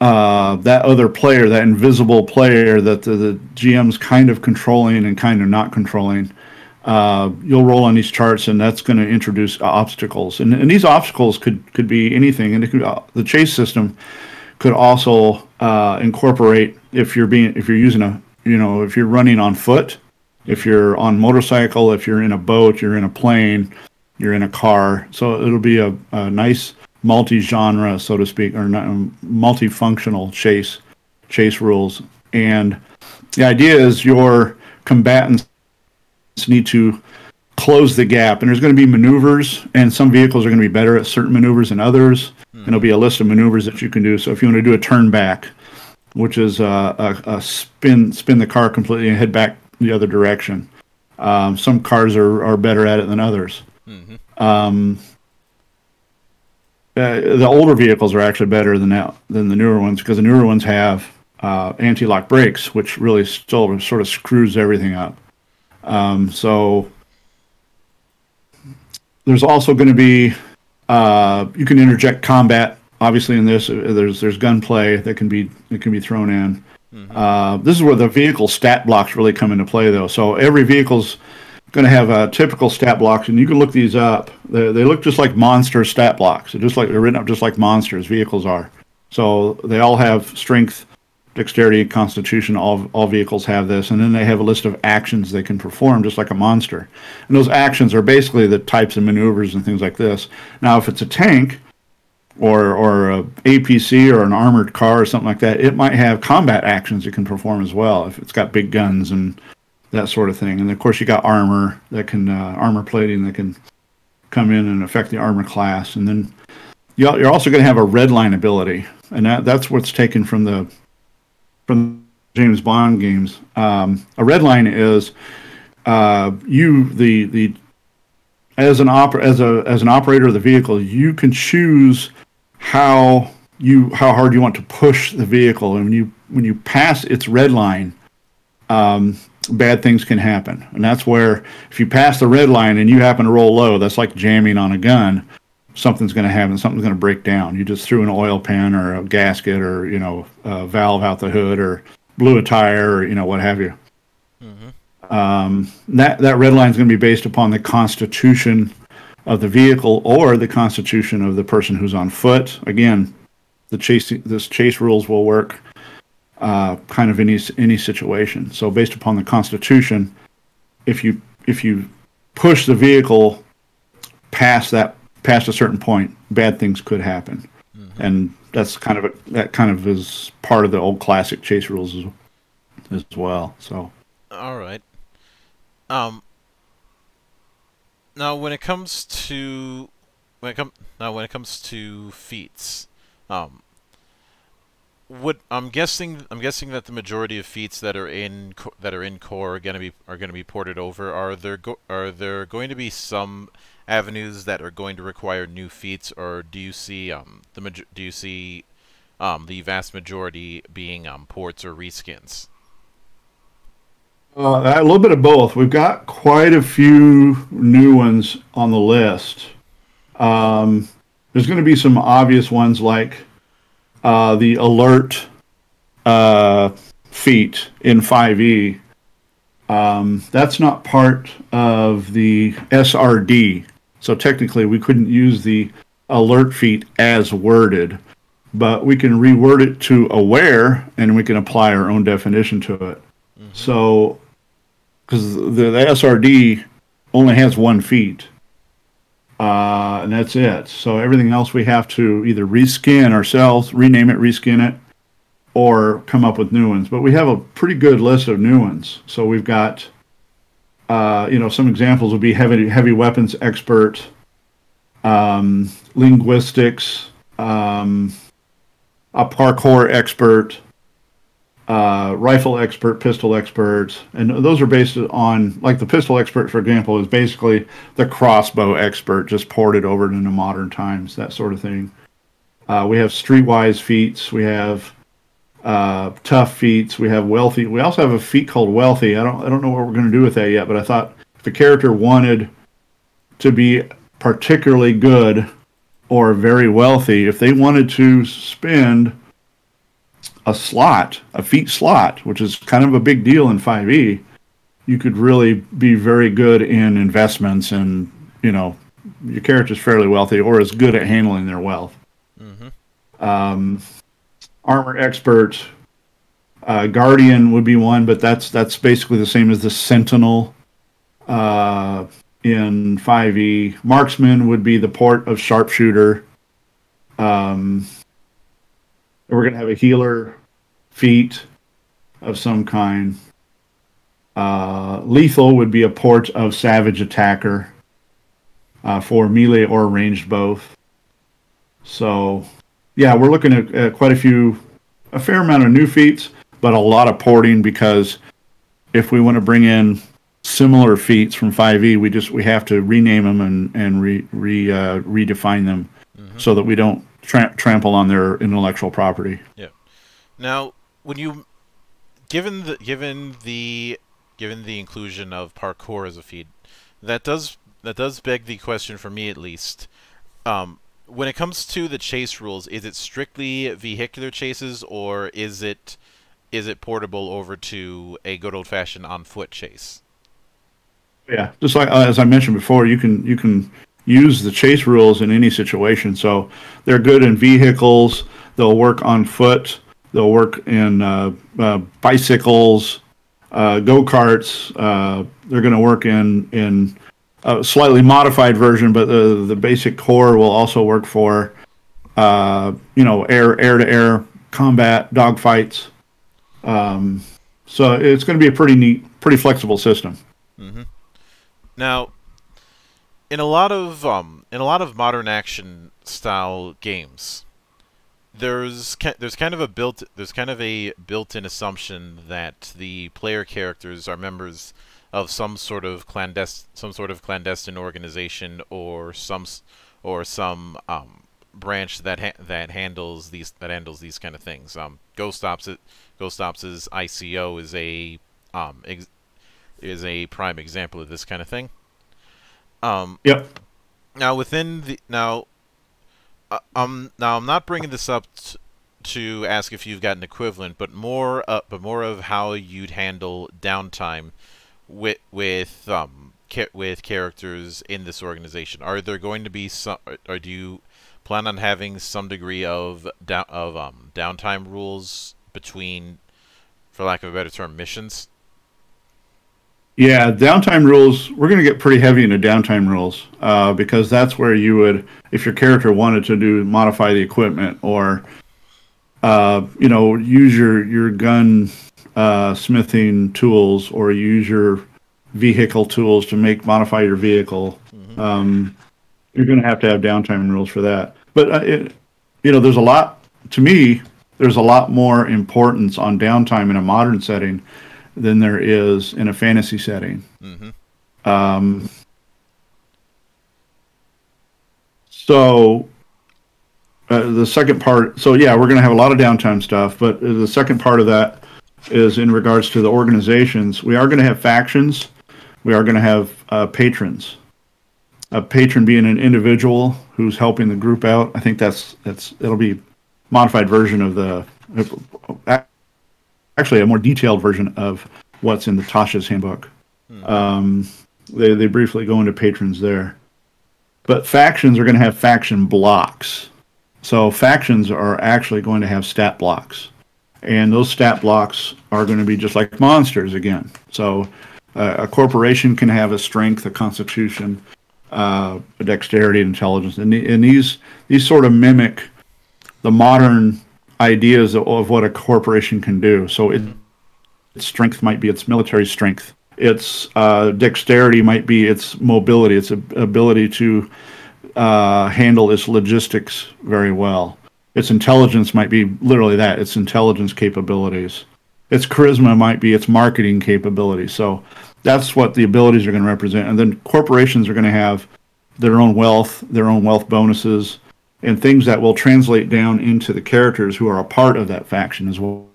uh, that other player, that invisible player that the, the, GM's kind of controlling and kind of not controlling, uh, you'll roll on these charts, and that's going to introduce obstacles. And, and these obstacles could could be anything. And could, uh, the chase system could also uh, incorporate if you're being if you're using a you know if you're running on foot, if you're on motorcycle, if you're in a boat, you're in a plane, you're in a car. So it'll be a, a nice multi-genre, so to speak, or not, um, multifunctional chase chase rules. And the idea is your combatants need to close the gap, and there's going to be maneuvers, and some vehicles are going to be better at certain maneuvers than others, mm-hmm. and there'll be a list of maneuvers that you can do. So if you want to do a turn back, which is a, a, a spin spin the car completely and head back the other direction. Um, some cars are, are better at it than others. Mm-hmm. Um, uh, the older vehicles are actually better than that than the newer ones because the newer ones have uh, anti-lock brakes, which really still sort of screws everything up. Um, so there's also going to be uh, you can interject combat. Obviously, in this, uh, there's there's gunplay that can be that can be thrown in. Mm-hmm. Uh, this is where the vehicle stat blocks really come into play, though. So every vehicle's going to have a typical stat blocks, and you can look these up. They, they look just like monster stat blocks. They're just like they're written up just like monsters vehicles are. So they all have strength, dexterity, constitution. All all vehicles have this, and then they have a list of actions they can perform, just like a monster. And those actions are basically the types of maneuvers and things like this. Now, if it's a tank, or or a APC or an armored car or something like that, it might have combat actions it can perform as well if it's got big guns and that sort of thing. And of course, you got armor that can uh, armor plating that can come in and affect the armor class. And then you're also going to have a red line ability, and that that's what's taken from the from James Bond games. Um, a red line is uh, you the the as an oper- as a as an operator of the vehicle, you can choose how you how hard you want to push the vehicle, and when you when you pass its red line, um, bad things can happen. And that's where if you pass the red line and you happen to roll low, that's like jamming on a gun. Something's going to happen. Something's going to break down. You just threw an oil pan or a gasket or you know a valve out the hood or blew a tire or you know what have you. Mm-hmm. Um, that that red line is going to be based upon the constitution of the vehicle or the constitution of the person who's on foot. Again, the chase this chase rules will work uh, kind of any any situation. So based upon the Constitution, if you if you push the vehicle past that past a certain point, bad things could happen, mm-hmm. and that's kind of a, that kind of is part of the old classic chase rules as, as well. So, all right. Um. Now, when it comes to when it come now when it comes to feats, um, would I'm guessing I'm guessing that the majority of feats that are in that are in core are gonna be are gonna be ported over. Are there go, are there going to be some avenues that are going to require new feats, or do you see um the do you see um the vast majority being um ports or reskins? Uh, a little bit of both. We've got quite a few new ones on the list. Um, there's going to be some obvious ones like uh, the alert uh, feat in 5e. Um, that's not part of the SRD. So technically, we couldn't use the alert feat as worded, but we can reword it to aware and we can apply our own definition to it. Mm-hmm. So, because the, the SRD only has one feat. Uh, and that's it. So everything else we have to either reskin ourselves, rename it, reskin it, or come up with new ones. But we have a pretty good list of new ones. So we've got, uh, you know, some examples would be heavy heavy weapons expert, um, linguistics, um, a parkour expert, uh, rifle expert, pistol expert, and those are based on like the pistol expert, for example, is basically the crossbow expert just ported over into modern times, that sort of thing. Uh, we have streetwise feats. We have uh, tough feats. We have wealthy. We also have a feat called wealthy. I don't I don't know what we're going to do with that yet, but I thought if a character wanted to be particularly good or very wealthy, if they wanted to spend a slot, a feat slot, which is kind of a big deal in 5e, you could really be very good in investments and, you know, your character's fairly wealthy or is good at handling their wealth. Mm-hmm. Um, armor expert, uh, guardian would be one, but that's that's basically the same as the sentinel uh, in 5e. Marksman would be the port of sharpshooter. Um, we're going to have a healer feat of some kind. Uh, lethal would be a port of savage attacker uh, for melee or ranged both. So, yeah, we're looking at, at quite a few, a fair amount of new feats, but a lot of porting because if we want to bring in similar feats from 5e, we just we have to rename them and and re, re uh, redefine them so that we don't tra- trample on their intellectual property. Yeah. Now, when you given the given the given the inclusion of parkour as a feed, that does that does beg the question for me at least. Um, when it comes to the chase rules, is it strictly vehicular chases or is it is it portable over to a good old fashioned on foot chase? Yeah, just like uh, as I mentioned before, you can you can use the chase rules in any situation. So they're good in vehicles. They'll work on foot. They'll work in uh, uh, bicycles, uh, go karts. Uh, they're going to work in in a slightly modified version, but the the basic core will also work for uh, you know air air to air combat dogfights. Um, so it's going to be a pretty neat, pretty flexible system. Mm-hmm. Now, in a lot of um, in a lot of modern action style games, there's there's kind of a built there's kind of a built-in assumption that the player characters are members of some sort of clandestine some sort of clandestine organization or some or some um, branch that ha that handles these that handles these kind of things. Um, Ghost Ops it Ghost Ops' ICO is a um, is a prime example of this kind of thing. Um, yep. Now within the now, uh, um, now I'm not bringing this up to ask if you've got an equivalent, but more, uh, but more of how you'd handle downtime with with um with characters in this organization. Are there going to be some, or do you plan on having some degree of down of um downtime rules between, for lack of a better term, missions? Yeah, downtime rules. We're going to get pretty heavy into downtime rules uh, because that's where you would, if your character wanted to do modify the equipment or, uh, you know, use your your gun uh, smithing tools or use your vehicle tools to make modify your vehicle. Mm-hmm. Um, you're going to have to have downtime rules for that. But uh, it, you know, there's a lot. To me, there's a lot more importance on downtime in a modern setting than there is in a fantasy setting. Mm-hmm. Um, so uh, the second part, so yeah, we're going to have a lot of downtime stuff, but the second part of that is in regards to the organizations. We are going to have factions. We are going to have uh, patrons. A patron being an individual who's helping the group out. I think that's that's it'll be modified version of the actually a more detailed version of what's in the Tasha's handbook. Hmm. Um, they they briefly go into patrons there, but factions are going to have faction blocks. So factions are actually going to have stat blocks, and those stat blocks are going to be just like monsters again. So uh, a corporation can have a strength, a constitution, uh, a dexterity, intelligence, and, and these these sort of mimic the modern ideas of, of what a corporation can do. So it, its strength might be its military strength. Its uh, dexterity might be its mobility, its ability to uh, handle its logistics very well. Its intelligence might be literally that, its intelligence capabilities. Its charisma might be its marketing capabilities. So that's what the abilities are going to represent. And then corporations are going to have their own wealth, their own wealth bonuses, and things that will translate down into the characters who are a part of that faction as well.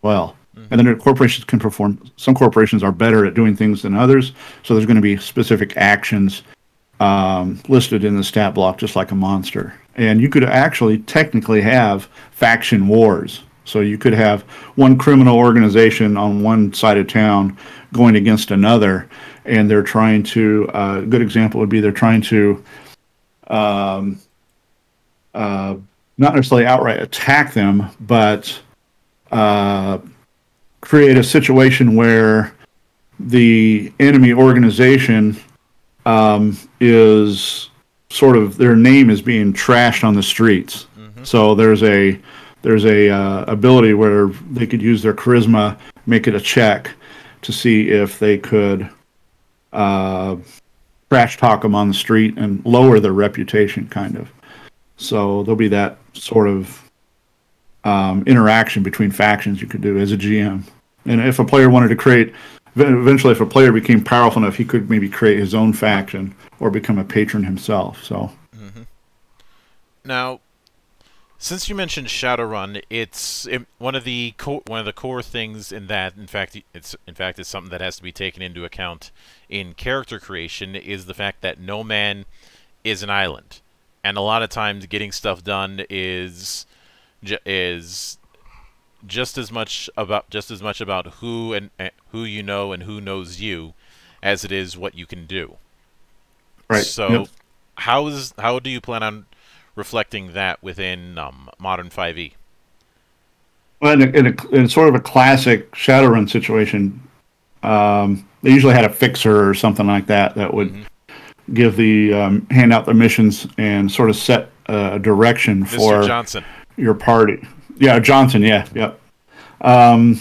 Well, mm-hmm. and then corporations can perform. Some corporations are better at doing things than others, so there's going to be specific actions um, listed in the stat block, just like a monster. And you could actually technically have faction wars. So you could have one criminal organization on one side of town going against another, and they're trying to. Uh, a good example would be they're trying to um, uh, not necessarily outright attack them, but uh, create a situation where the enemy organization um, is sort of their name is being trashed on the streets. Mm-hmm. So there's a there's a uh, ability where they could use their charisma, make it a check to see if they could uh, trash talk them on the street and lower their reputation, kind of. So there'll be that sort of um, interaction between factions you could do as a GM. And if a player wanted to create, eventually, if a player became powerful enough, he could maybe create his own faction or become a patron himself. So. Mm-hmm. Now, since you mentioned Shadowrun, it's it, one of the co- one of the core things in that. In fact, it's in fact it's something that has to be taken into account in character creation is the fact that no man is an island, and a lot of times getting stuff done is is just as much about just as much about who and uh, who you know and who knows you as it is what you can do. Right. So, Yep. how is how do you plan on reflecting that within um, modern 5e? Well, in, a, in, a, in sort of a classic Shadowrun situation, um, they usually had a fixer or something like that that would Mm-hmm. Give the um, hand out the missions and sort of set a direction Mr. for Johnson. your party. Yeah, Johnson. Yeah, yep. Um,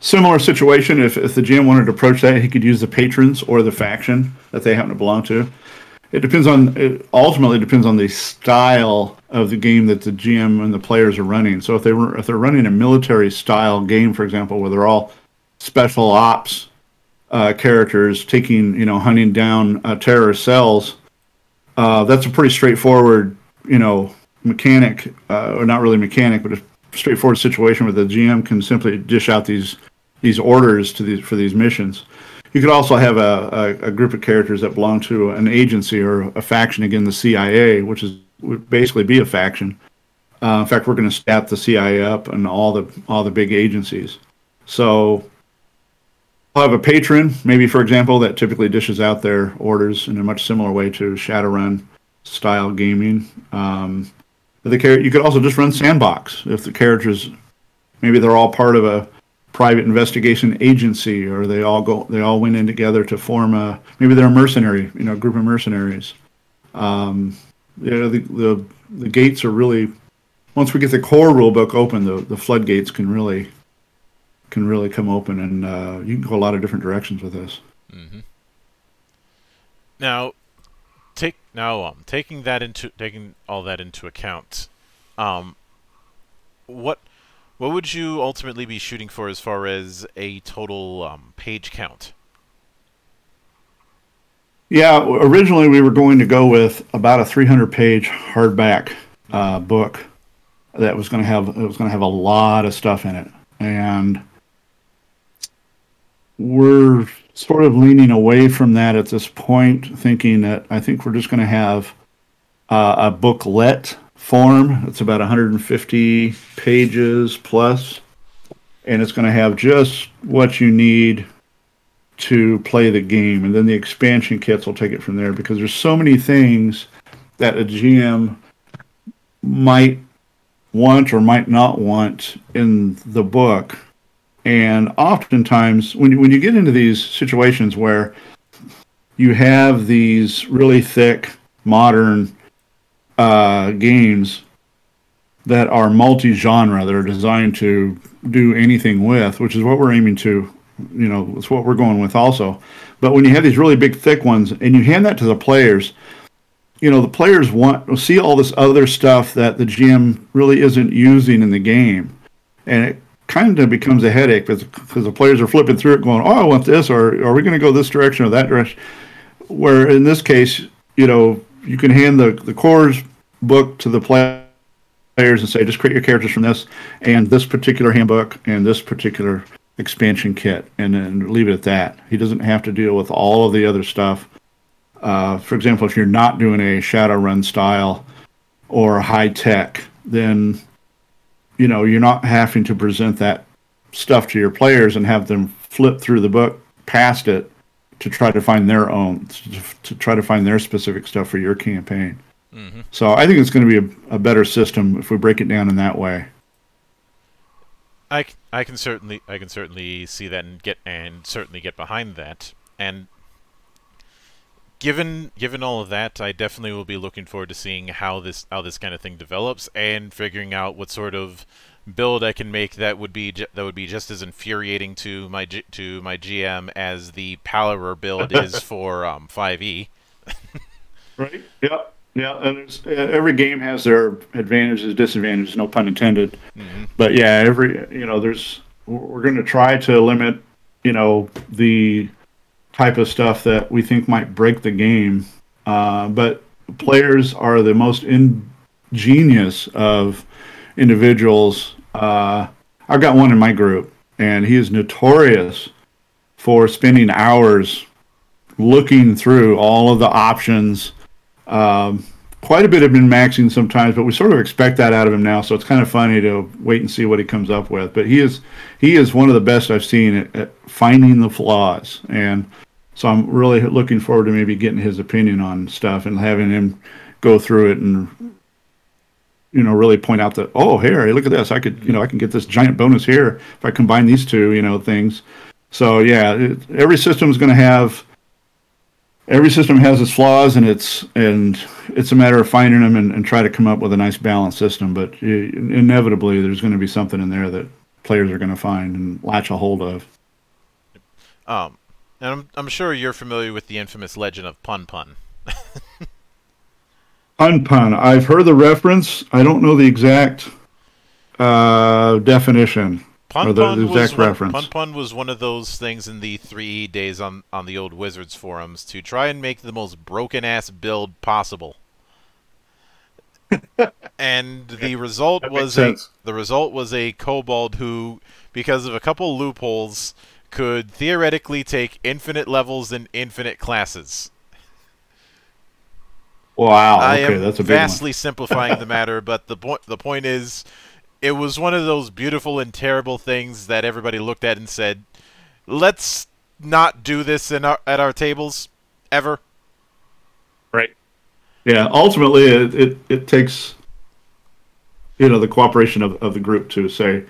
similar situation. If if the GM wanted to approach that, he could use the patrons or the faction that they happen to belong to. It depends on. It ultimately depends on the style of the game that the GM and the players are running. So if they were if they're running a military style game, for example, where they're all special ops uh, characters taking you know hunting down uh, terrorist cells, uh, that's a pretty straightforward you know mechanic, uh, or not really mechanic, but a straightforward situation where the GM can simply dish out these these orders to these for these missions. You could also have a, a, a group of characters that belong to an agency or a faction, again, the CIA, which is would basically be a faction. Uh, in fact, we're going to staff the CIA up and all the all the big agencies. So have a patron, maybe for example, that typically dishes out their orders in a much similar way to Shadowrun style gaming. Um, the char- you could also just run sandbox if the characters maybe they're all part of a private investigation agency or they all go they all went in together to form a maybe they're a mercenary you know a group of mercenaries um you know the the, the gates are really once we get the core rule book open the the floodgates can really can really come open and uh, you can go a lot of different directions with this. Hmm Now, take now um taking that into taking all that into account, um, what what would you ultimately be shooting for as far as a total um, page count? Yeah, originally we were going to go with about a 300 page hardback uh, book that was going to have it was going to have a lot of stuff in it, and we're sort of leaning away from that at this point, thinking that I think we're just going to have uh, a booklet form. It's about 150 pages plus, and it's going to have just what you need to play the game, and then the expansion kits will take it from there because there's so many things that a GM might want or might not want in the book. And oftentimes, when you, when you get into these situations where you have these really thick modern uh, games that are multi-genre that are designed to do anything with, which is what we're aiming to you know, it's what we're going with also. But when you have these really big, thick ones, and you hand that to the players, you know, the players want see all this other stuff that the GM really isn't using in the game, and it kind of becomes a headache because the players are flipping through it, going, "Oh, I want this," or "Are we going to go this direction or that direction?" Where in this case, you know, you can hand the the cores book to the players and say, "Just create your characters from this and this particular handbook and this particular." expansion kit and then leave it at that. He doesn't have to deal with all of the other stuff. Uh, for example, if you're not doing a Shadowrun style or high tech, then you know you're not having to present that stuff to your players and have them flip through the book past it to try to find their own to, try to find their specific stuff for your campaign. Mm-hmm. So I think it's going to be a, a better system if we break it down in that way. I, I can certainly I can certainly see that and get and certainly get behind that. And given given all of that, I definitely will be looking forward to seeing how this how this kind of thing develops and figuring out what sort of build I can make that would be that would be just as infuriating to my G- to my GM as the Palarer build <laughs> is for um, 5e. <laughs> Right. Yeah. Yeah. And there's, uh, every game has their advantages, disadvantages. No pun intended. Mhm. But yeah, every you know, there's we're going to try to limit you know the type of stuff that we think might break the game. Uh, but players are the most ingenious of individuals. Uh, I've got one in my group, and he is notorious for spending hours looking through all of the options. Um, quite a bit have been maxing sometimes, but we sort of expect that out of him now. So it's kind of funny to wait and see what he comes up with. But he is he is one of the best I've seen at, at finding the flaws, and so I'm really looking forward to maybe getting his opinion on stuff and having him go through it and you know really point out that oh here look at this I could you know I can get this giant bonus here if I combine these two you know things. So yeah, it, every system is going to have every system has its flaws and it's and it's a matter of finding them and, and try to come up with a nice balanced system but inevitably there's going to be something in there that players are going to find and latch a hold of. Um and I'm, I'm sure you're familiar with the infamous legend of pun pun. <laughs> Pun pun. I've heard the reference. I don't know the exact uh, definition Pun Pun was exact one, reference. Pun Pun was one of those things in the 3E days on, on the old Wizards forums to try and make the most broken ass build possible. <laughs> and the result That was a the result was a kobold who, because of a couple loopholes, could theoretically take infinite levels and infinite classes. Wow, I okay, am that's a vastly simplifying the matter, but the point the point is, it was one of those beautiful and terrible things that everybody looked at and said, "Let's not do this in our, at our tables ever." Right. Yeah, ultimately, it, it, it takes you know the cooperation of, of the group to say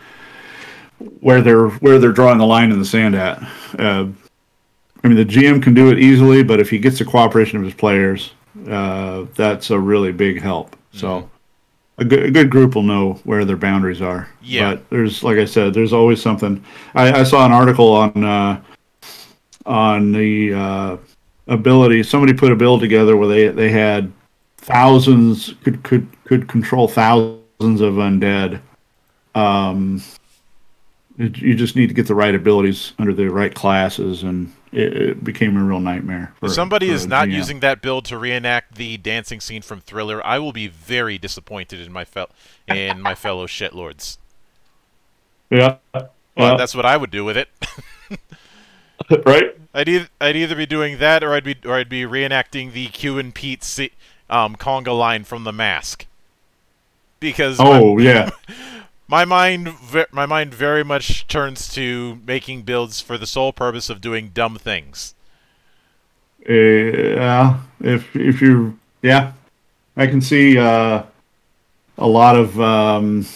where they're where they're drawing the line in the sand at. Uh, I mean, the GM can do it easily, but if he gets the cooperation of his players, uh, that's a really big help. So. A good, a good group will know where their boundaries are. Yeah. But there's, like I said, there's always something. I, I saw an article on uh, on the uh, ability. Somebody put a build together where they they had thousands could could could control thousands of undead. Um, you just need to get the right abilities under the right classes, and it, it became a real nightmare. For, If somebody for is not GM. using that build to reenact the dancing scene from Thriller, I will be very disappointed in my fel- in my fellow shitlords. Yeah. Well, Yeah. that's what I would do with it. <laughs> <laughs> right. I'd either I'd either be doing that or I'd be or I'd be reenacting the Cuban Pete si- um, conga line from The Mask. Because Oh yeah. <laughs> my, mind my mind very much turns to making builds for the sole purpose of doing dumb things. Uh, yeah. If if you yeah, I can see uh, a lot of um,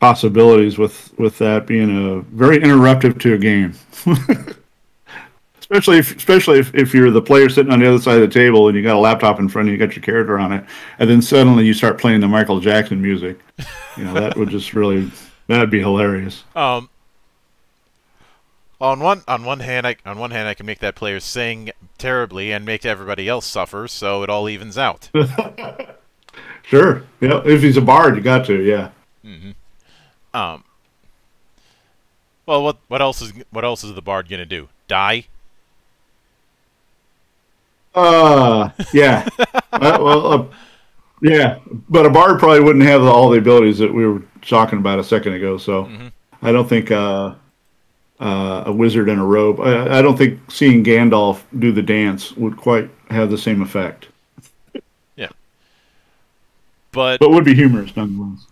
possibilities with with that being a very interruptive to a game. <laughs> especially if, especially if, if you're the player sitting on the other side of the table and you got a laptop in front of you, you got your character on it, and then suddenly you start playing the Michael Jackson music. You know that would just really that'd be hilarious. Um, on one on one hand, I on one hand I can make that player sing terribly and make everybody else suffer, so it all evens out. <laughs> Sure. Yeah. If he's a bard, you got to. Yeah. Um. Well, what what else is what else is the bard gonna do? Die? Uh, yeah. <laughs> Uh, well, uh, yeah, but a bard probably wouldn't have all the abilities that we were talking about a second ago. So I don't think uh, uh, a wizard in a robe. I, I don't think seeing Gandalf do the dance would quite have the same effect, yeah, But but would be humorous nonetheless.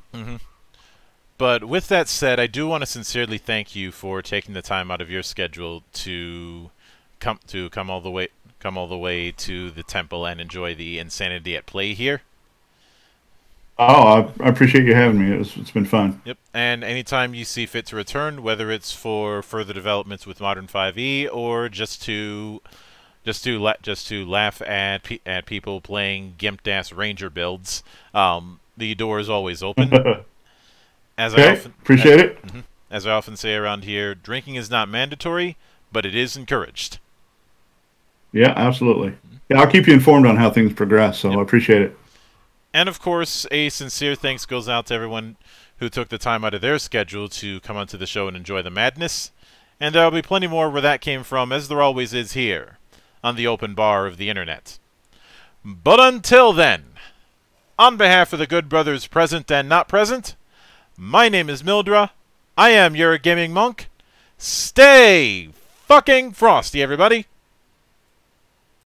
But with that said, I do want to sincerely thank you for taking the time out of your schedule to come to come all the way come all the way to the temple and enjoy the insanity at play here. Oh, I, I appreciate you having me. It's, it's been fun. Yep. And anytime you see fit to return, whether it's for further developments with Modern 5e or just to just to just to laugh at pe- at people playing gimped ass ranger builds, um, the door is always open. <laughs> As I often appreciate it. As I often say around here, drinking is not mandatory, but it is encouraged. Yeah, absolutely. Yeah, I'll keep you informed on how things progress. So I appreciate it. And of course, a sincere thanks goes out to everyone who took the time out of their schedule to come onto the show and enjoy the madness. And there'll be plenty more where that came from, as there always is here, on the open bar of the internet. But until then, On behalf of the good brothers present and not present, my name is Mildra. I am your gaming monk. Stay fucking frosty, everybody.